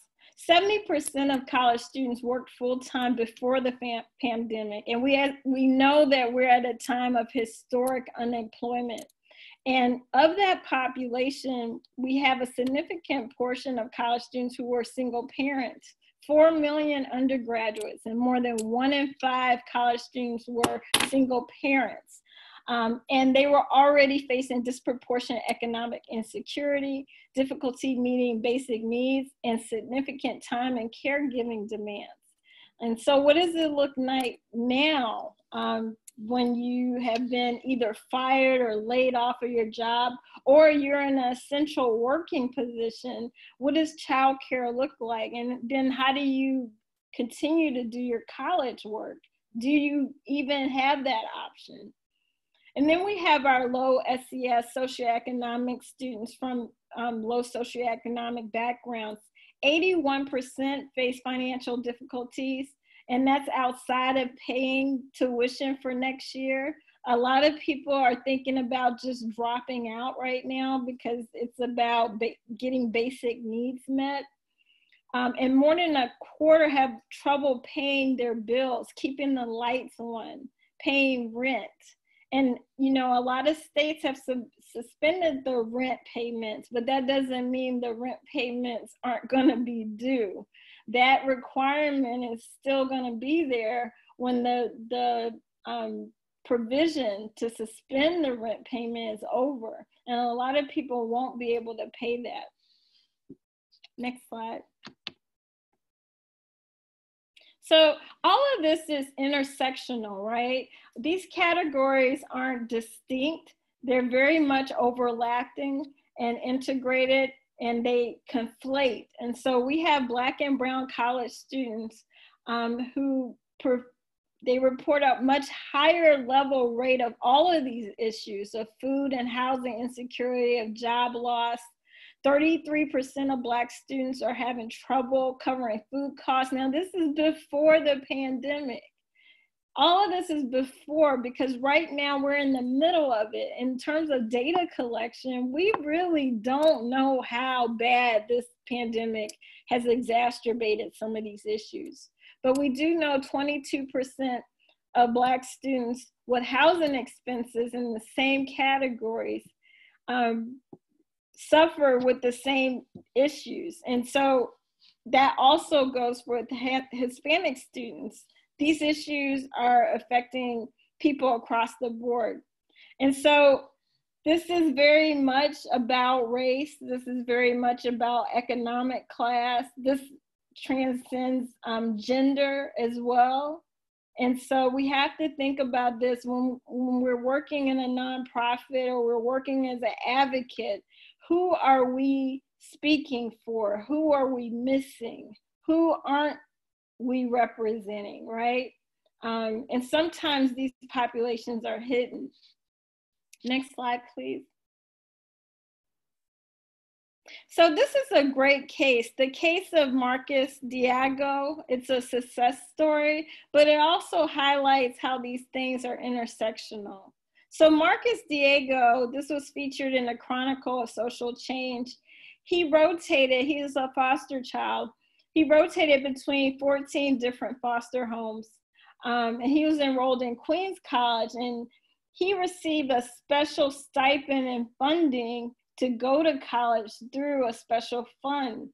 S3: 70% of college students worked full time before the pandemic, and we, had, we know that we're at a time of historic unemployment. And of that population, we have a significant portion of college students who were single parents. 4 million undergraduates and more than one in five college students were single parents. Um, and they were already facing disproportionate economic insecurity, difficulty meeting basic needs, and significant time and caregiving demands. And so, what does it look like now um, when you have been either fired or laid off of your job, or you're in an essential working position? What does childcare look like? And then, how do you continue to do your college work? Do you even have that option? And then we have our low SES socioeconomic students from um, low socioeconomic backgrounds. 81% face financial difficulties, and that's outside of paying tuition for next year. a lot of people are thinking about just dropping out right now because it's about ba- getting basic needs met. Um, and more than a quarter have trouble paying their bills, keeping the lights on, paying rent. And, you know, a lot of states have su- suspended the rent payments, but that doesn't mean the rent payments aren't going to be due. That requirement is still going to be there when the, the um, provision to suspend the rent payment is over. And a lot of people won't be able to pay that. Next slide. So all of this is intersectional, right? These categories aren't distinct. They're very much overlapping and integrated and they conflate. And so we have black and brown college students um, who they report a much higher level rate of all of these issues of food and housing insecurity, of job loss. 33% of Black students are having trouble covering food costs. Now, this is before the pandemic. All of this is before because right now we're in the middle of it. In terms of data collection, we really don't know how bad this pandemic has exacerbated some of these issues. But we do know 22% of Black students with housing expenses in the same categories um, suffer with the same issues. And so that also goes with Hispanic students. These issues are affecting people across the board. And so this is very much about race. This is very much about economic class. This transcends um, gender as well. And so we have to think about this when, when we're working in a nonprofit or we're working as an advocate. Who are we speaking for? Who are we missing? Who aren't we representing, right? Um, and sometimes these populations are hidden. Next slide, please. So this is a great case. The case of Marcus Diego, it's a success story, but it also highlights how these things are intersectional. So Marcus Diego, this was featured in the Chronicle of Social Change. He rotated, he is a foster child. He rotated between 14 different foster homes. Um, and he was enrolled in Queens College and he received a special stipend and funding to go to college through a special fund.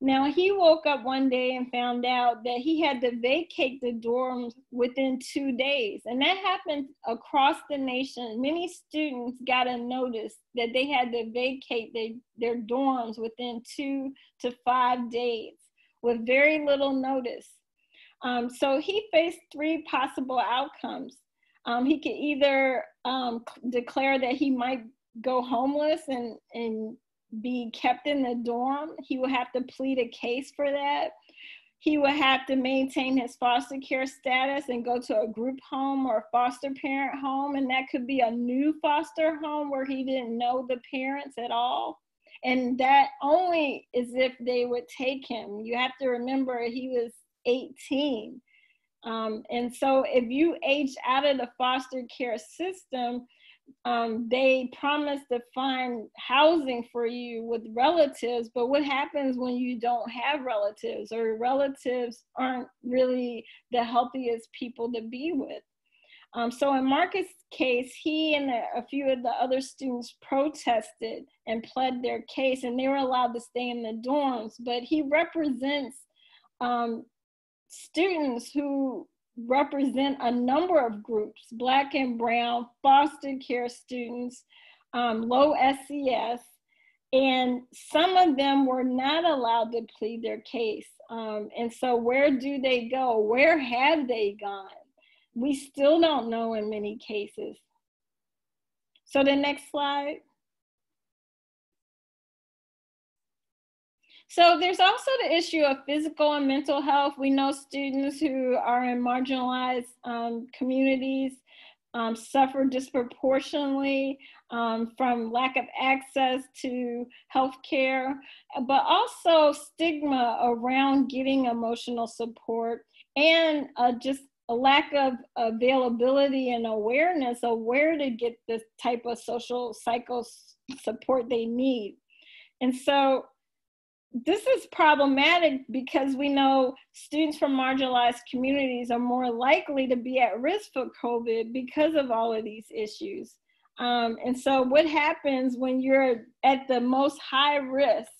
S3: Now, he woke up one day and found out that he had to vacate the dorms within two days. And that happened across the nation. Many students got a notice that they had to vacate their, their dorms within two to five days with very little notice. Um, so he faced three possible outcomes. Um, he could either um, declare that he might go homeless and and be kept in the dorm. He would have to plead a case for that. He would have to maintain his foster care status and go to a group home or foster parent home. And that could be a new foster home where he didn't know the parents at all. And that only is if they would take him. You have to remember he was 18. Um, and so if you age out of the foster care system, um, they promise to find housing for you with relatives, but what happens when you don't have relatives or relatives aren't really the healthiest people to be with? Um, so in Marcus' case, he and a few of the other students protested and pled their case, and they were allowed to stay in the dorms. But he represents um, students who represent a number of groups, Black and Brown, foster care students, um, low SES, and some of them were not allowed to plead their case. Um, and so where do they go? Where have they gone? We still don't know in many cases. So the next slide. So there's also the issue of physical and mental health. We know students who are in marginalized um, communities um, suffer disproportionately um, from lack of access to health care, but also stigma around getting emotional support and uh, just a lack of availability and awareness of where to get this type of social psycho support they need. And so this is problematic because we know students from marginalized communities are more likely to be at risk for COVID because of all of these issues. Um, and so, what happens when you're at the most high risk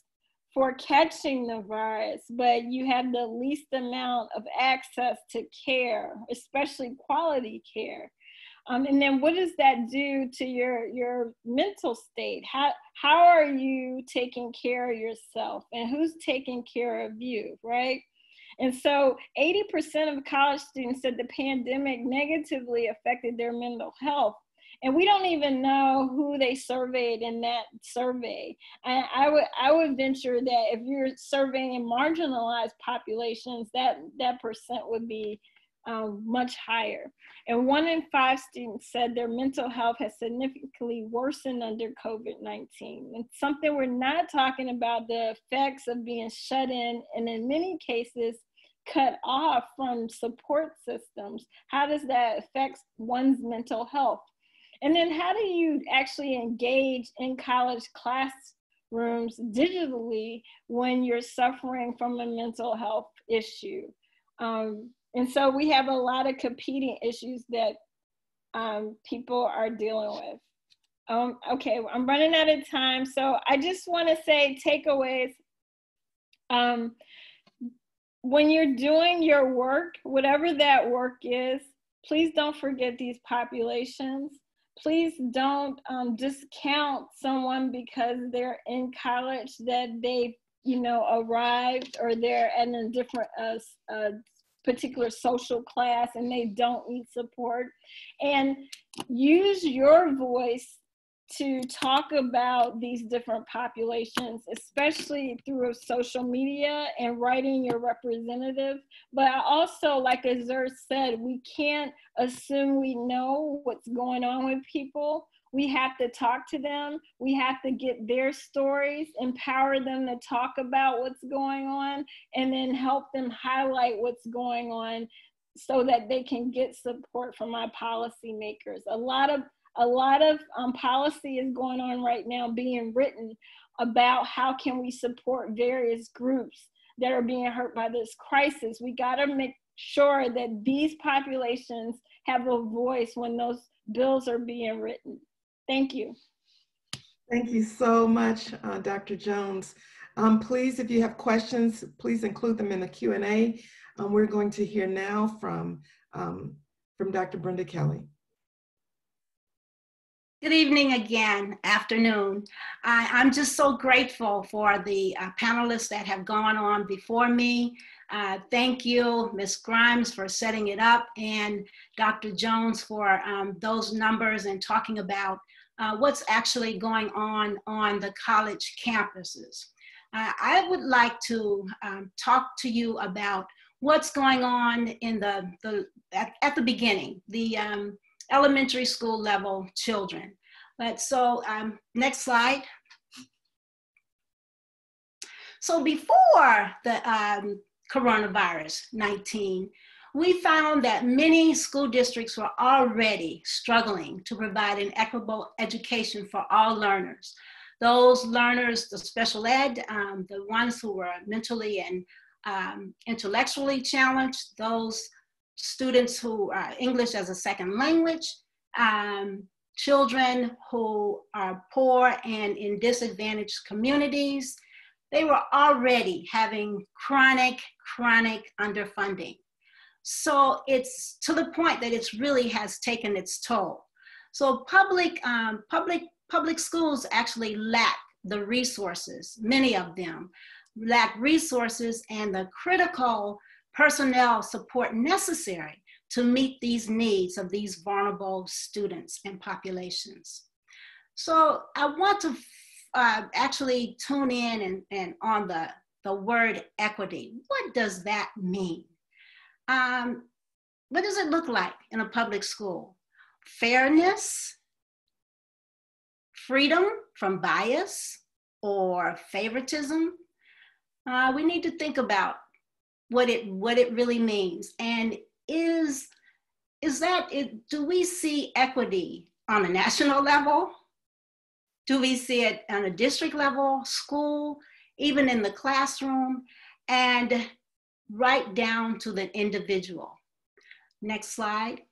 S3: for catching the virus, but you have the least amount of access to care, especially quality care? Um, and then what does that do to your your mental state? How how are you taking care of yourself, and who's taking care of you, right? And so 80% of college students said the pandemic negatively affected their mental health. And we don't even know who they surveyed in that survey. And I would I would venture that if you're surveying marginalized populations, that that percent would be um, much higher. And one in five students said their mental health has significantly worsened under COVID 19. And something we're not talking about the effects of being shut in, and in many cases, cut off from support systems. How does that affect one's mental health? And then, how do you actually engage in college classrooms digitally when you're suffering from a mental health issue? Um, and so we have a lot of competing issues that um, people are dealing with. Um, okay, I'm running out of time. So I just want to say takeaways. Um, when you're doing your work, whatever that work is, please don't forget these populations. Please don't um, discount someone because they're in college that they, you know, arrived or they're at a different uh, uh, particular social class and they don't need support. And use your voice to talk about these different populations, especially through social media and writing your representative. But also, like Azur said, we can't assume we know what's going on with people we have to talk to them. We have to get their stories, empower them to talk about what's going on, and then help them highlight what's going on so that they can get support from our policymakers. A lot of a lot of um, policy is going on right now being written about how can we support various groups that are being hurt by this crisis. We got to make sure that these populations have a voice when those bills are being written. Thank you.
S1: Thank you so much, uh, Dr. Jones. Um, please, if you have questions, please include them in the Q&A. Um, we're going to hear now from, um, from Dr. Brenda Kelly.
S4: Good evening again, afternoon. I, am just so grateful for the uh, panelists that have gone on before me. Uh, thank you, Ms. Grimes, for setting it up, and Dr. Jones for um, those numbers and talking about uh, what's actually going on on the college campuses. Uh, I would like to um, talk to you about what's going on in the, the at, at the beginning, the um, elementary school level children. But so um, next slide. So before the um, coronavirus 19, we found that many school districts were already struggling to provide an equitable education for all learners. Those learners, the special ed, um, the ones who were mentally and um, intellectually challenged, those students who are English as a second language, um, children who are poor and in disadvantaged communities, they were already having chronic, chronic underfunding. So it's to the point that it really has taken its toll. So public, um, public, public schools actually lack the resources, many of them lack resources and the critical personnel support necessary to meet these needs of these vulnerable students and populations. So I want to uh, actually tune in and, and on the, the word equity. What does that mean? Um, what does it look like in a public school? Fairness, freedom from bias or favoritism. Uh, we need to think about what it what it really means, and is is that it, do we see equity on a national (laughs) level? Do we see it on a district level, school, even in the classroom, and right down to the individual? Next slide.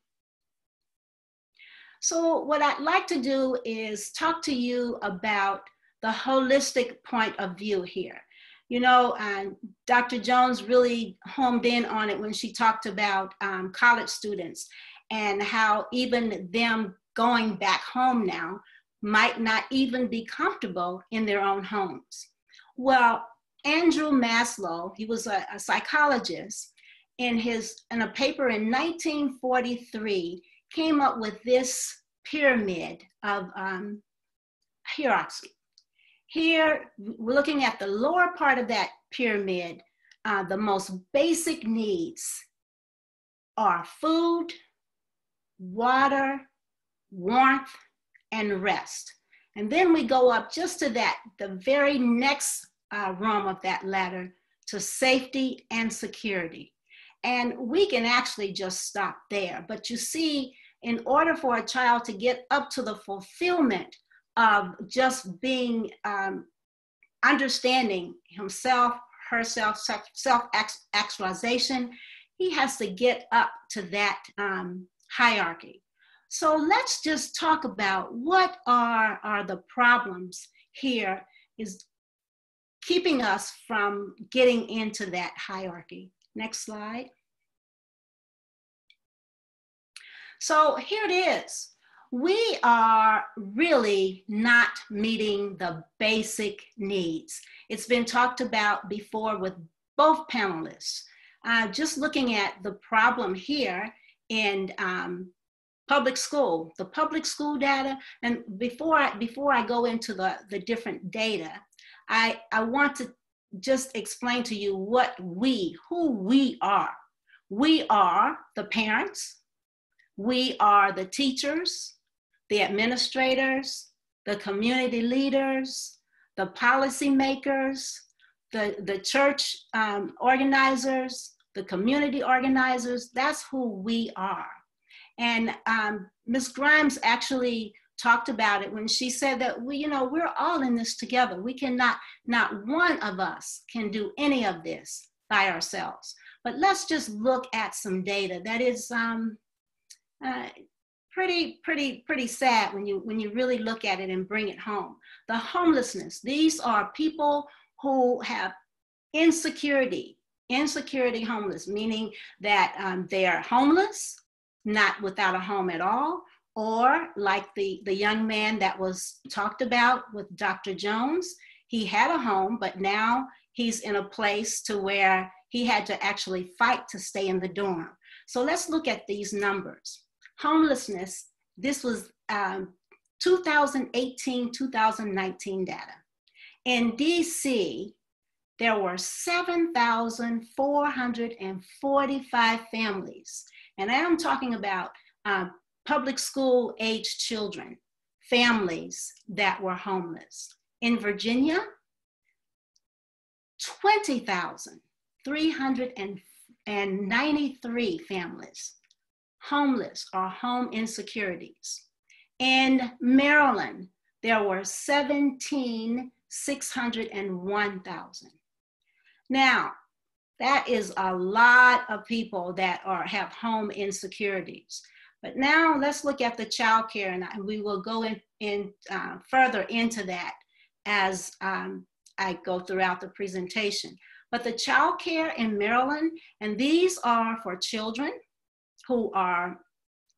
S4: So what I'd like to do is talk to you about the holistic point of view here. You know, um, Dr. Jones really homed in on it when she talked about um, college students and how even them going back home now might not even be comfortable in their own homes. Well, Andrew Maslow, he was a, a psychologist, in his in a paper in 1943 came up with this pyramid of um, hierarchy. Here, we're looking at the lower part of that pyramid. Uh, the most basic needs are food, water, warmth, and rest. And then we go up just to that, the very next uh, rung of that ladder to safety and security. And we can actually just stop there. But you see, in order for a child to get up to the fulfillment of just being um, understanding himself, herself, self actualization, he has to get up to that um, hierarchy. So let's just talk about what are, are the problems here is keeping us from getting into that hierarchy. Next slide. So here it is. We are really not meeting the basic needs. It's been talked about before with both panelists. Uh, just looking at the problem here and um, public school, the public school data, and before I, before I go into the, the different data, I, I want to just explain to you what we, who we are. We are the parents, we are the teachers, the administrators, the community leaders, the policymakers, the, the church um, organizers, the community organizers. That's who we are. And um, Ms. Grimes actually talked about it when she said that we, you know, we're all in this together. We cannot, not one of us can do any of this by ourselves. But let's just look at some data that is um, uh, pretty, pretty, pretty sad when you when you really look at it and bring it home. The homelessness. These are people who have insecurity, insecurity homeless, meaning that um, they are homeless, not without a home at all, or like the, the young man that was talked about with Dr. Jones, he had a home, but now he's in a place to where he had to actually fight to stay in the dorm. So let's look at these numbers. Homelessness, this was um, 2018, 2019 data. In DC, there were 7,445 families. And I am talking about uh, public school age children, families that were homeless. In Virginia, 20,393 families homeless or home insecurities. In Maryland, there were 17,601,000. Now, that is a lot of people that are have home insecurities. But now let's look at the child care, and we will go in, in uh, further into that as um, I go throughout the presentation. But the child care in Maryland, and these are for children who are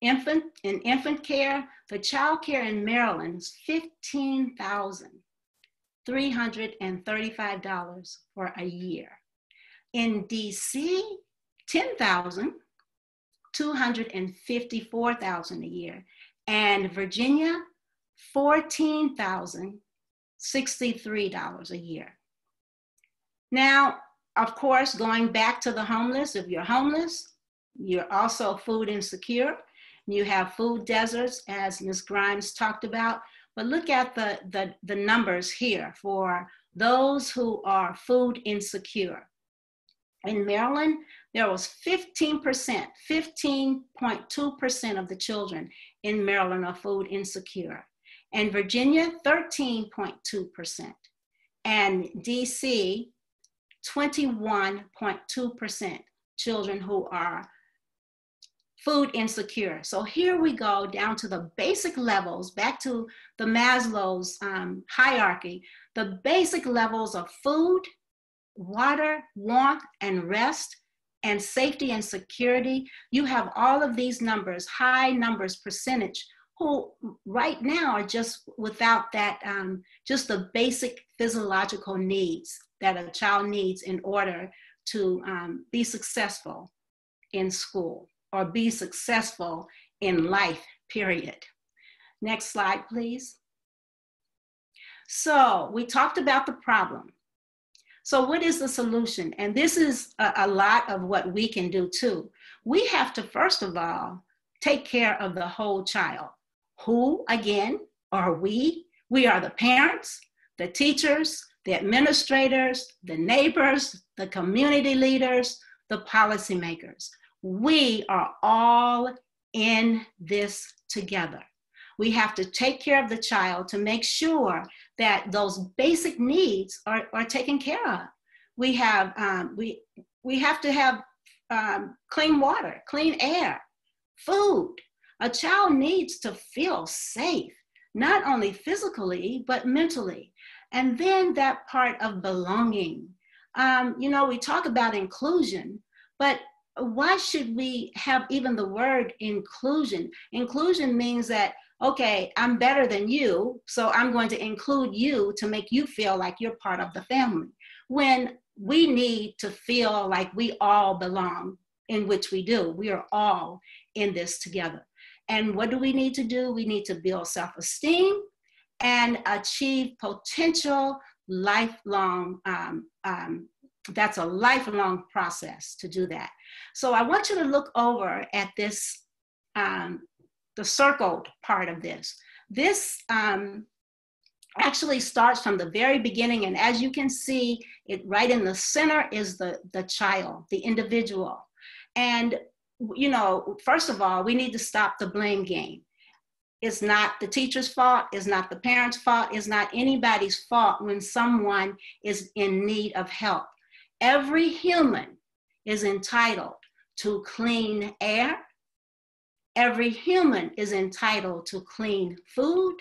S4: infant in infant care, the child care in Maryland is $15,335 for a year. In DC, 10,000 254,000 a year. And Virginia, $14,063 a year. Now, of course, going back to the homeless, if you're homeless, you're also food insecure. You have food deserts, as Ms. Grimes talked about. But look at the, the, the numbers here for those who are food insecure. In Maryland, there was 15%, 15.2% of the children in Maryland are food insecure. And Virginia, 13.2%. And DC, 21.2% children who are food insecure. So here we go down to the basic levels, back to the Maslow's um, hierarchy, the basic levels of food, water, warmth, and rest, and safety and security. You have all of these numbers, high numbers, percentage, who right now are just without that, um, just the basic physiological needs that a child needs in order to um, be successful in school or be successful in life, period. Next slide, please. So we talked about the problem. So what is the solution? And this is a, a, lot of what we can do too. We have to, first of all, take care of the whole child. Who, again, are we? We are the parents, the teachers, the administrators, the neighbors, the community leaders, the policymakers. We are all in this together. We have to take care of the child to make sure that those basic needs are, are taken care of. We have, um, we, we have to have um, clean water, clean air, food. A child needs to feel safe, not only physically, but mentally. And then that part of belonging. Um, you know, we talk about inclusion, but why should we have even the word inclusion? Inclusion means that, okay, I'm better than you, so I'm going to include you to make you feel like you're part of the family. When we need to feel like we all belong, in which we do. We are all in this together. And what do we need to do? We need to build self esteem and achieve potential lifelong um, um, that's a lifelong process to do that. So I want you to look over at this, um, the circled part of this. This um, actually starts from the very beginning. And as you can see, it right in the center is the, the child, the individual. And, you know, first of all, we need to stop the blame game. It's not the teacher's fault, it's not the parent's fault, it's not anybody's fault when someone is in need of help. Every human is entitled to clean air. Every human is entitled to clean food.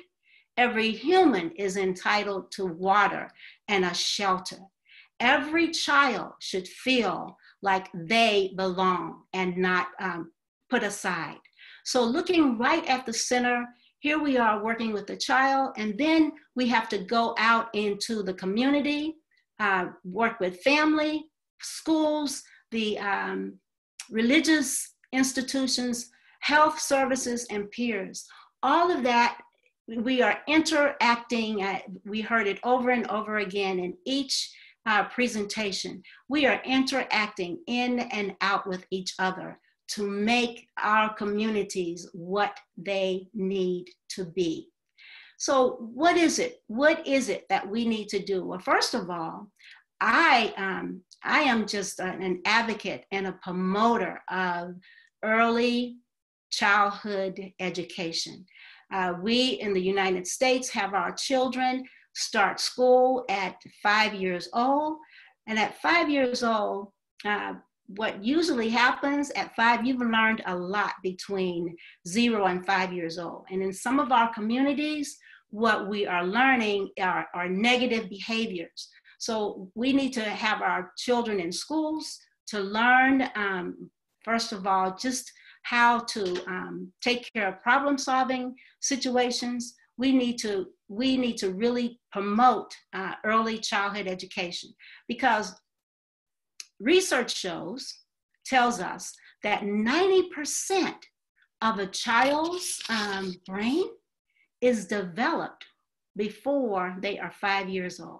S4: Every human is entitled to water and a shelter. Every child should feel like they belong and not um, put aside. So, looking right at the center, here we are working with the child, and then we have to go out into the community uh, work with family, schools, the um, religious institutions, health services, and peers. All of that, we are interacting. At, we heard it over and over again in each uh, presentation. We are interacting in and out with each other to make our communities what they need to be. So, what is it? What is it that we need to do? Well, first of all, I um, I am just an advocate and a promoter of early childhood education. Uh, we in the United States have our children start school at five years old, and at five years old, uh, what usually happens at five, you've learned a lot between zero and five years old. And in some of our communities, what we are learning are, are negative behaviors. So we need to have our children in schools to learn, um, first of all, just how to um, take care of problem solving situations. We need to, we need to really promote uh, early childhood education because research shows, tells us that 90% of a child's um, brain is developed before they are five years old.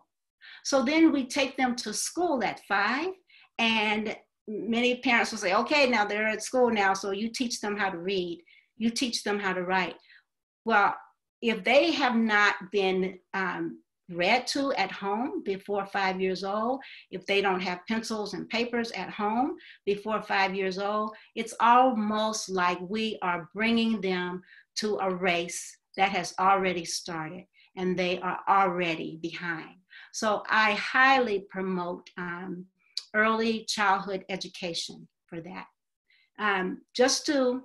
S4: So then we take them to school at five, and many parents will say, okay, now they're at school now, so you teach them how to read, you teach them how to write. Well, if they have not been um, read to at home before five years old, if they don't have pencils and papers at home before five years old, it's almost like we are bringing them to a race that has already started and they are already behind. So I highly promote um, early childhood education for that. Um, just to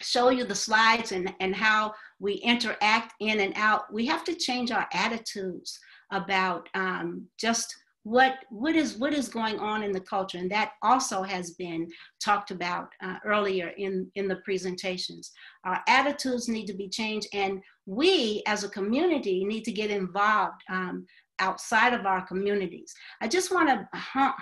S4: show you the slides and, and how we interact in and out, we have to change our attitudes about um, just what what is what is going on in the culture and that also has been talked about uh, earlier in in the presentations our attitudes need to be changed and we as a community need to get involved um, outside of our communities. I just want to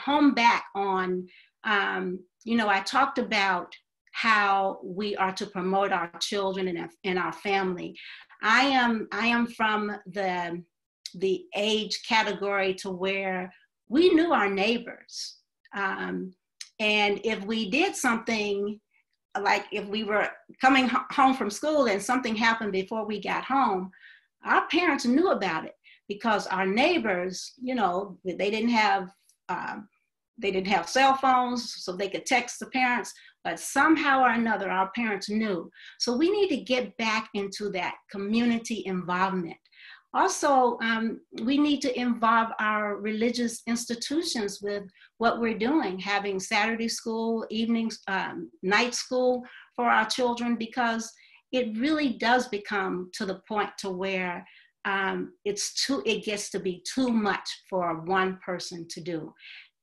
S4: home back on um, you know i talked about how we are to promote our children and our, and our family. I am I am from the the age category to where we knew our neighbors, um, and if we did something like if we were coming home from school and something happened before we got home, our parents knew about it because our neighbors, you know, they didn't have um, they didn't have cell phones, so they could text the parents but somehow or another our parents knew. So we need to get back into that community involvement. Also, um, we need to involve our religious institutions with what we're doing, having Saturday school, evenings, um, night school for our children, because it really does become to the point to where um, it's too, it gets to be too much for one person to do.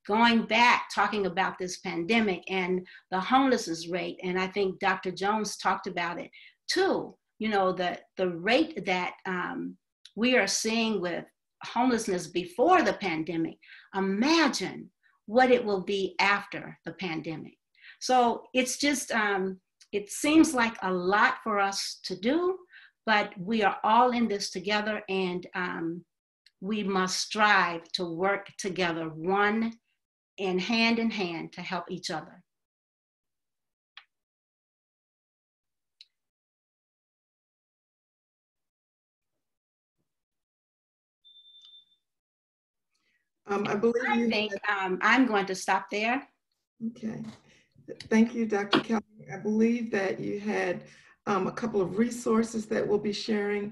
S4: Going back talking about this pandemic and the homelessness rate and i think dr jones talked about it too you know the the rate that um, we are seeing with homelessness before the pandemic. Imagine what it will be after the pandemic. So it's just um, it seems like a lot for us to do but we are all in this together and um, we must strive to work together one and hand in hand to help each other.
S1: Um, I believe
S4: I think um, I'm going to stop there.
S1: Okay. Thank you, Dr. Kelly. I believe that you had um, a couple of resources that we'll be sharing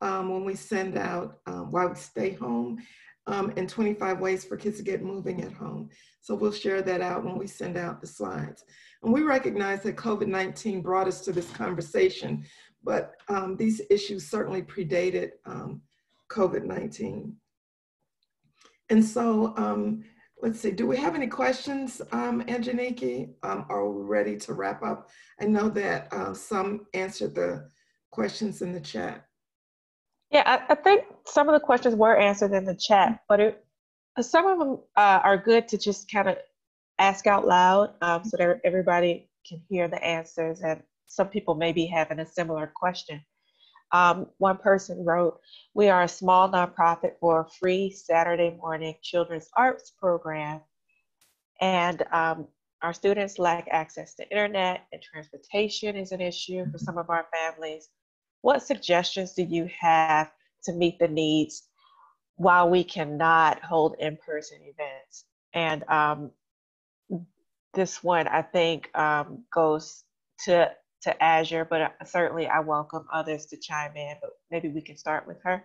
S1: um, when we send out um, Why We Stay Home um, and 25 ways for kids to get moving at home. So we'll share that out when we send out the slides. And we recognize that COVID-19 brought us to this conversation, but um, these issues certainly predated um, COVID-19. And so let's see, do we have any questions, um, Angeliki? Um, are we ready to wrap up? I know that uh, some answered the questions in the chat.
S5: Yeah, I, I, think some of the questions were answered in the chat, but it, some of them uh, are good to just kind of ask out loud um, so that everybody can hear the answers. And some people may be having a similar question. Um, one person wrote, We are a small nonprofit for a free Saturday morning children's arts program. And um, our students lack access to internet, and transportation is an issue for some of our families. What suggestions do you have to meet the needs while we cannot hold in-person events? And um, this one, I think, um, goes to to Azure, but uh, certainly I welcome others to chime in. But maybe we can start with her.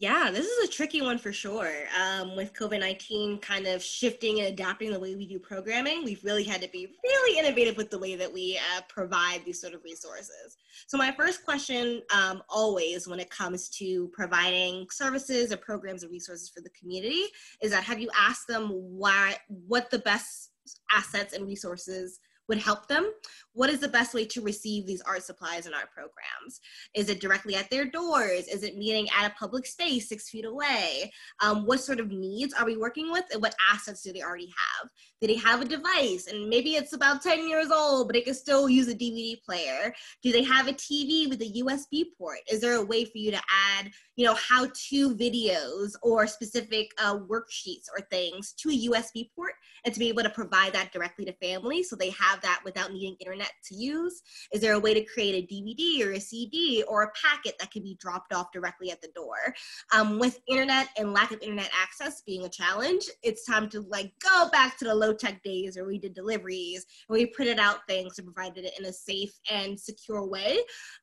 S2: Yeah, this is a tricky one for sure. Um, with COVID 19 kind of shifting and adapting the way we do programming, we've really had to be really innovative with the way that we uh, provide these sort of resources. So, my first question um, always when it comes to providing services or programs or resources for the community is that have you asked them why, what the best assets and resources would help them. What is the best way to receive these art supplies in our programs? Is it directly at their doors? Is it meeting at a public space six feet away? Um, what sort of needs are we working with and what assets do they already have? Do they have a device and maybe it's about 10 years old, but it can still use a DVD player? Do they have a TV with a USB port? Is there a way for you to add, you know, how-to videos or specific uh, worksheets or things to a USB port and to be able to provide that directly to families so they have have that without needing internet to use? Is there a way to create a DVD or a CD or a packet that can be dropped off directly at the door? Um, with internet and lack of internet access being a challenge, it's time to like go back to the low tech days where we did deliveries, and we printed out things and provided it in a safe and secure way,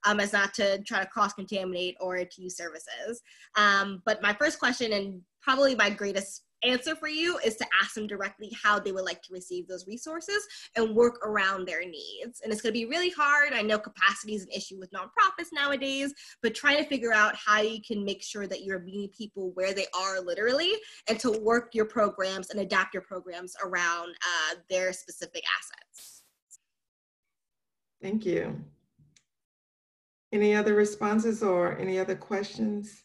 S2: um, as not to try to cross contaminate or to use services. Um, but my first question and probably my greatest answer for you is to ask them directly how they would like to receive those resources and work around their needs. And it's going to be really hard. I know capacity is an issue with nonprofits nowadays, but trying to figure out how you can make sure that you're meeting people where they are literally and to work your programs and adapt your programs around uh, their specific assets.
S1: Thank you. Any other responses or any other questions?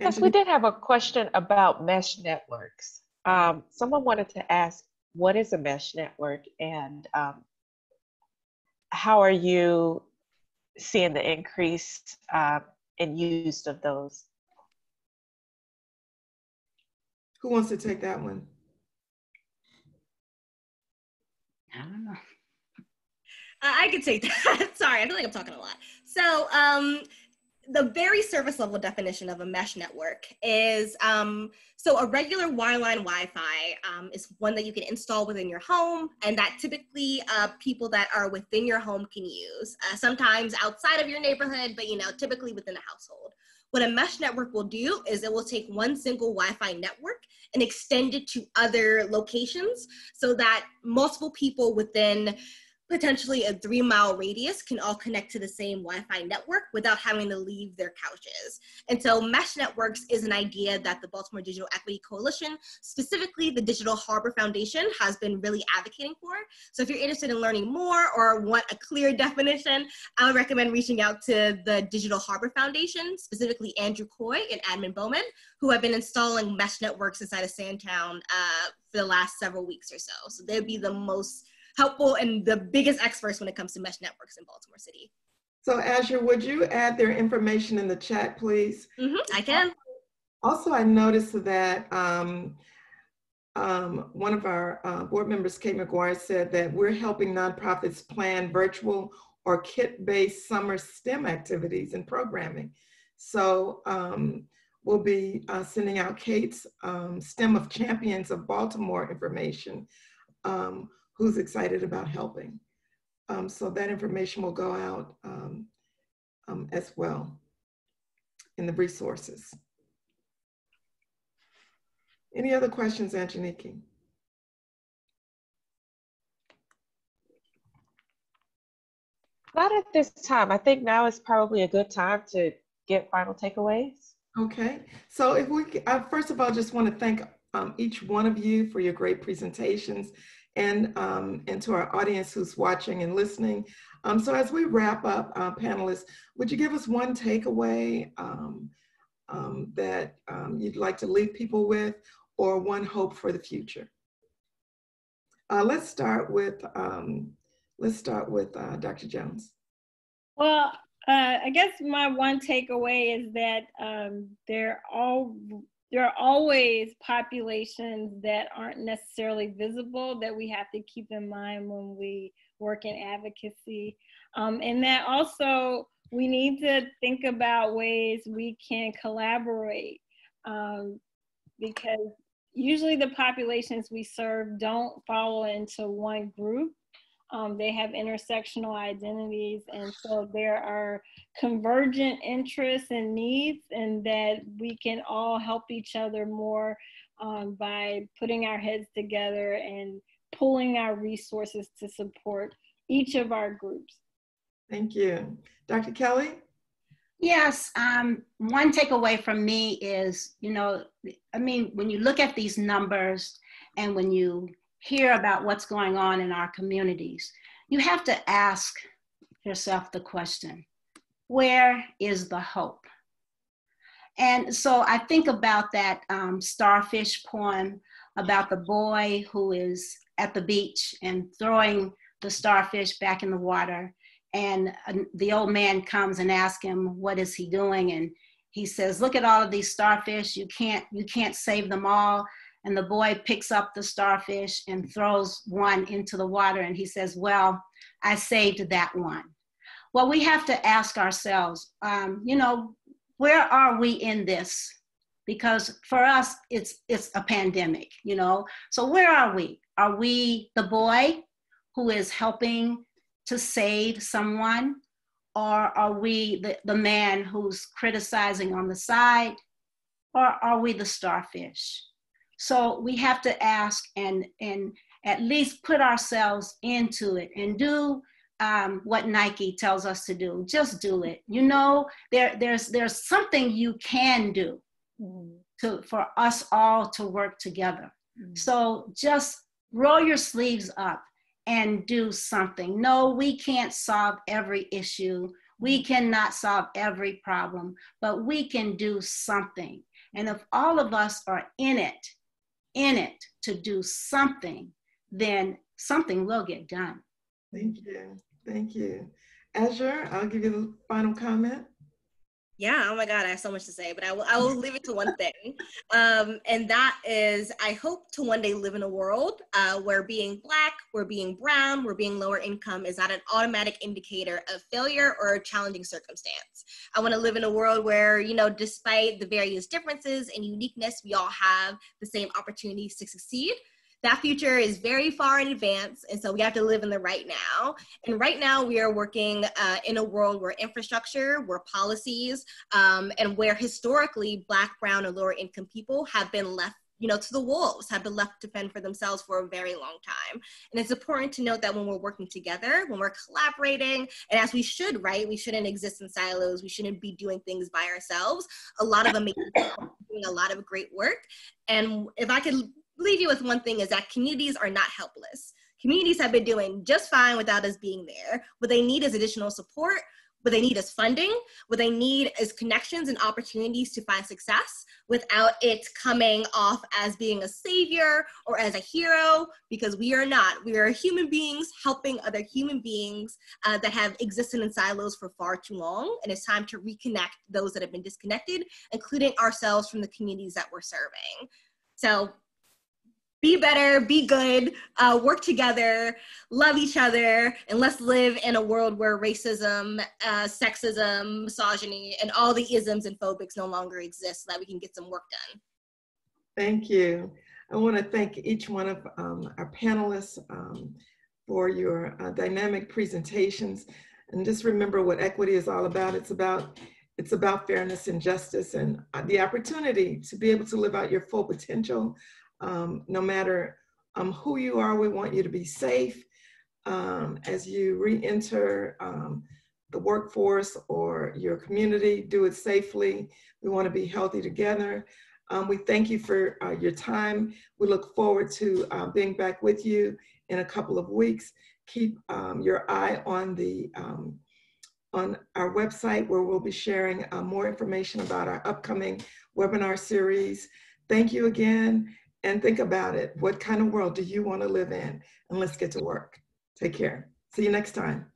S5: Yes, we did have a question about mesh networks. Um, someone wanted to ask, what is a mesh network and um, how are you seeing the increase uh, in use of those?
S1: Who wants to take that one?
S4: I don't know. (laughs)
S2: Uh, I could take that. (laughs) Sorry, I feel like I'm talking a lot. So, um, the very service level definition of a mesh network is um, so a regular wireline Wi-Fi um, is one that you can install within your home, and that typically uh, people that are within your home can use. Uh, sometimes outside of your neighborhood, but you know, typically within a household. What a mesh network will do is it will take one single Wi-Fi network and extend it to other locations, so that multiple people within potentially a three mile radius can all connect to the same Wi-Fi network without having to leave their couches. And so mesh networks is an idea that the Baltimore Digital Equity Coalition, specifically the Digital Harbor Foundation, has been really advocating for. So if you're interested in learning more or want a clear definition, I would recommend reaching out to the Digital Harbor Foundation, specifically Andrew Coy and Admin Bowman, who have been installing mesh networks inside of Sandtown uh, for the last several weeks or so. So they'd be the most helpful and the biggest experts when it comes to mesh networks in Baltimore City.
S1: So Azure, would you add their information in the chat, please?
S2: Mm-hmm, I can.
S1: Also, I noticed that um, um, one of our uh, board members, Kate McGuire, said that we're helping nonprofits plan virtual or kit-based summer STEM activities and programming. So um, we'll be uh, sending out Kate's um, STEM of Champions of Baltimore information um, who's excited about helping. Um, so that information will go out um, um, as well in the resources. Any other questions, Angeliki?
S5: Not at this time. I think now is probably a good time to get final takeaways.
S1: Okay, so if we, I first of all just want to thank um, each one of you for your great presentations and, um, and to our audience who's watching and listening. Um, so as we wrap up, uh, panelists, would you give us one takeaway um, um that um, you'd like to leave people with or one hope for the future? Uh, let's start with, let's start with uh, Dr. Jones.
S3: Well, uh, I guess my one takeaway is that um, they're all there are always populations that aren't necessarily visible that we have to keep in mind when we work in advocacy. Um, and that also we need to think about ways we can collaborate um, because usually the populations we serve don't fall into one group. Um, they have intersectional identities, and so there are convergent interests and needs, and that we can all help each other more um, by putting our heads together and pulling our resources to support each of our groups.
S1: Thank you. Dr. Kelly?
S4: Yes, um, one takeaway from me is, you know, I mean, when you look at these numbers and when you hear about what's going on in our communities, you have to ask yourself the question where is the hope? And so I think about that um, starfish poem about the boy who is at the beach and throwing the starfish back in the water. And uh, the old man comes and asks him, what is he doing? And he says, look at all of these starfish. You can't, you can't save them all and the boy picks up the starfish and throws one into the water and he says well i saved that one. Well we have to ask ourselves um, you know where are we in this? Because for us it's it's a pandemic you know? So where are we? Are we the boy who is helping to save someone? Or are we the, the man who's criticizing on the side? Or are we the starfish so we have to ask and and at least put ourselves into it and do um, what Nike tells us to do. Just do it. You know, there there's there's something you can do mm-hmm. to for us all to work together. Mm-hmm. So just roll your sleeves up and do something. No, we can't solve every issue. We mm-hmm. cannot solve every problem, but we can do something. And if all of us are in it, in it to do something, then something will get done.
S1: Thank you. Thank you. Azure, I'll give you the final comment.
S2: Yeah, oh my God, I have so much to say, but I will, I will leave it to one thing. Um, and that is, I hope to one day live in a world uh, where being Black, where being brown, where being lower income is not an automatic indicator of failure or a challenging circumstance. I want to live in a world where, you know, despite the various differences and uniqueness, we all have the same opportunities to succeed that future is very far in advance and so we have to live in the right now and right now we are working uh, in a world where infrastructure where policies um, and where historically black brown and lower income people have been left you know, to the wolves, have been left to fend for themselves for a very long time. And it's important to note that when we're working together, when we're collaborating, and as we should, right? We shouldn't exist in silos. We shouldn't be doing things by ourselves. A lot of amazing doing a lot of great work. And if I could leave you with one thing is that communities are not helpless. Communities have been doing just fine without us being there. What they need is additional support. What they need is funding. What they need is connections and opportunities to find success without it coming off as being a savior or as a hero, because we are not. We are human beings helping other human beings uh, that have existed in silos for far too long. And it's time to reconnect those that have been disconnected, including ourselves from the communities that we're serving. So be better, be good, uh, work together, love each other, and let's live in a world where racism, uh, sexism, misogyny, and all the isms and phobics no longer exist so that we can get some work done.
S1: Thank you. I want to thank each one of um, our panelists um, for your uh, dynamic presentations. And just remember what equity is all about. It's about it's about fairness and justice and uh, the opportunity to be able to live out your full potential um, no matter um, who you are, we want you to be safe um, as you re-enter um, the workforce or your community, do it safely. We want to be healthy together. Um, we thank you for uh, your time. We look forward to uh, being back with you in a couple of weeks. Keep um, your eye on the on our website where we'll be sharing uh, more information about our upcoming webinar series. Thank you again and think about it. What kind of world do you want to live in? And let's get to work. Take care. See you next time.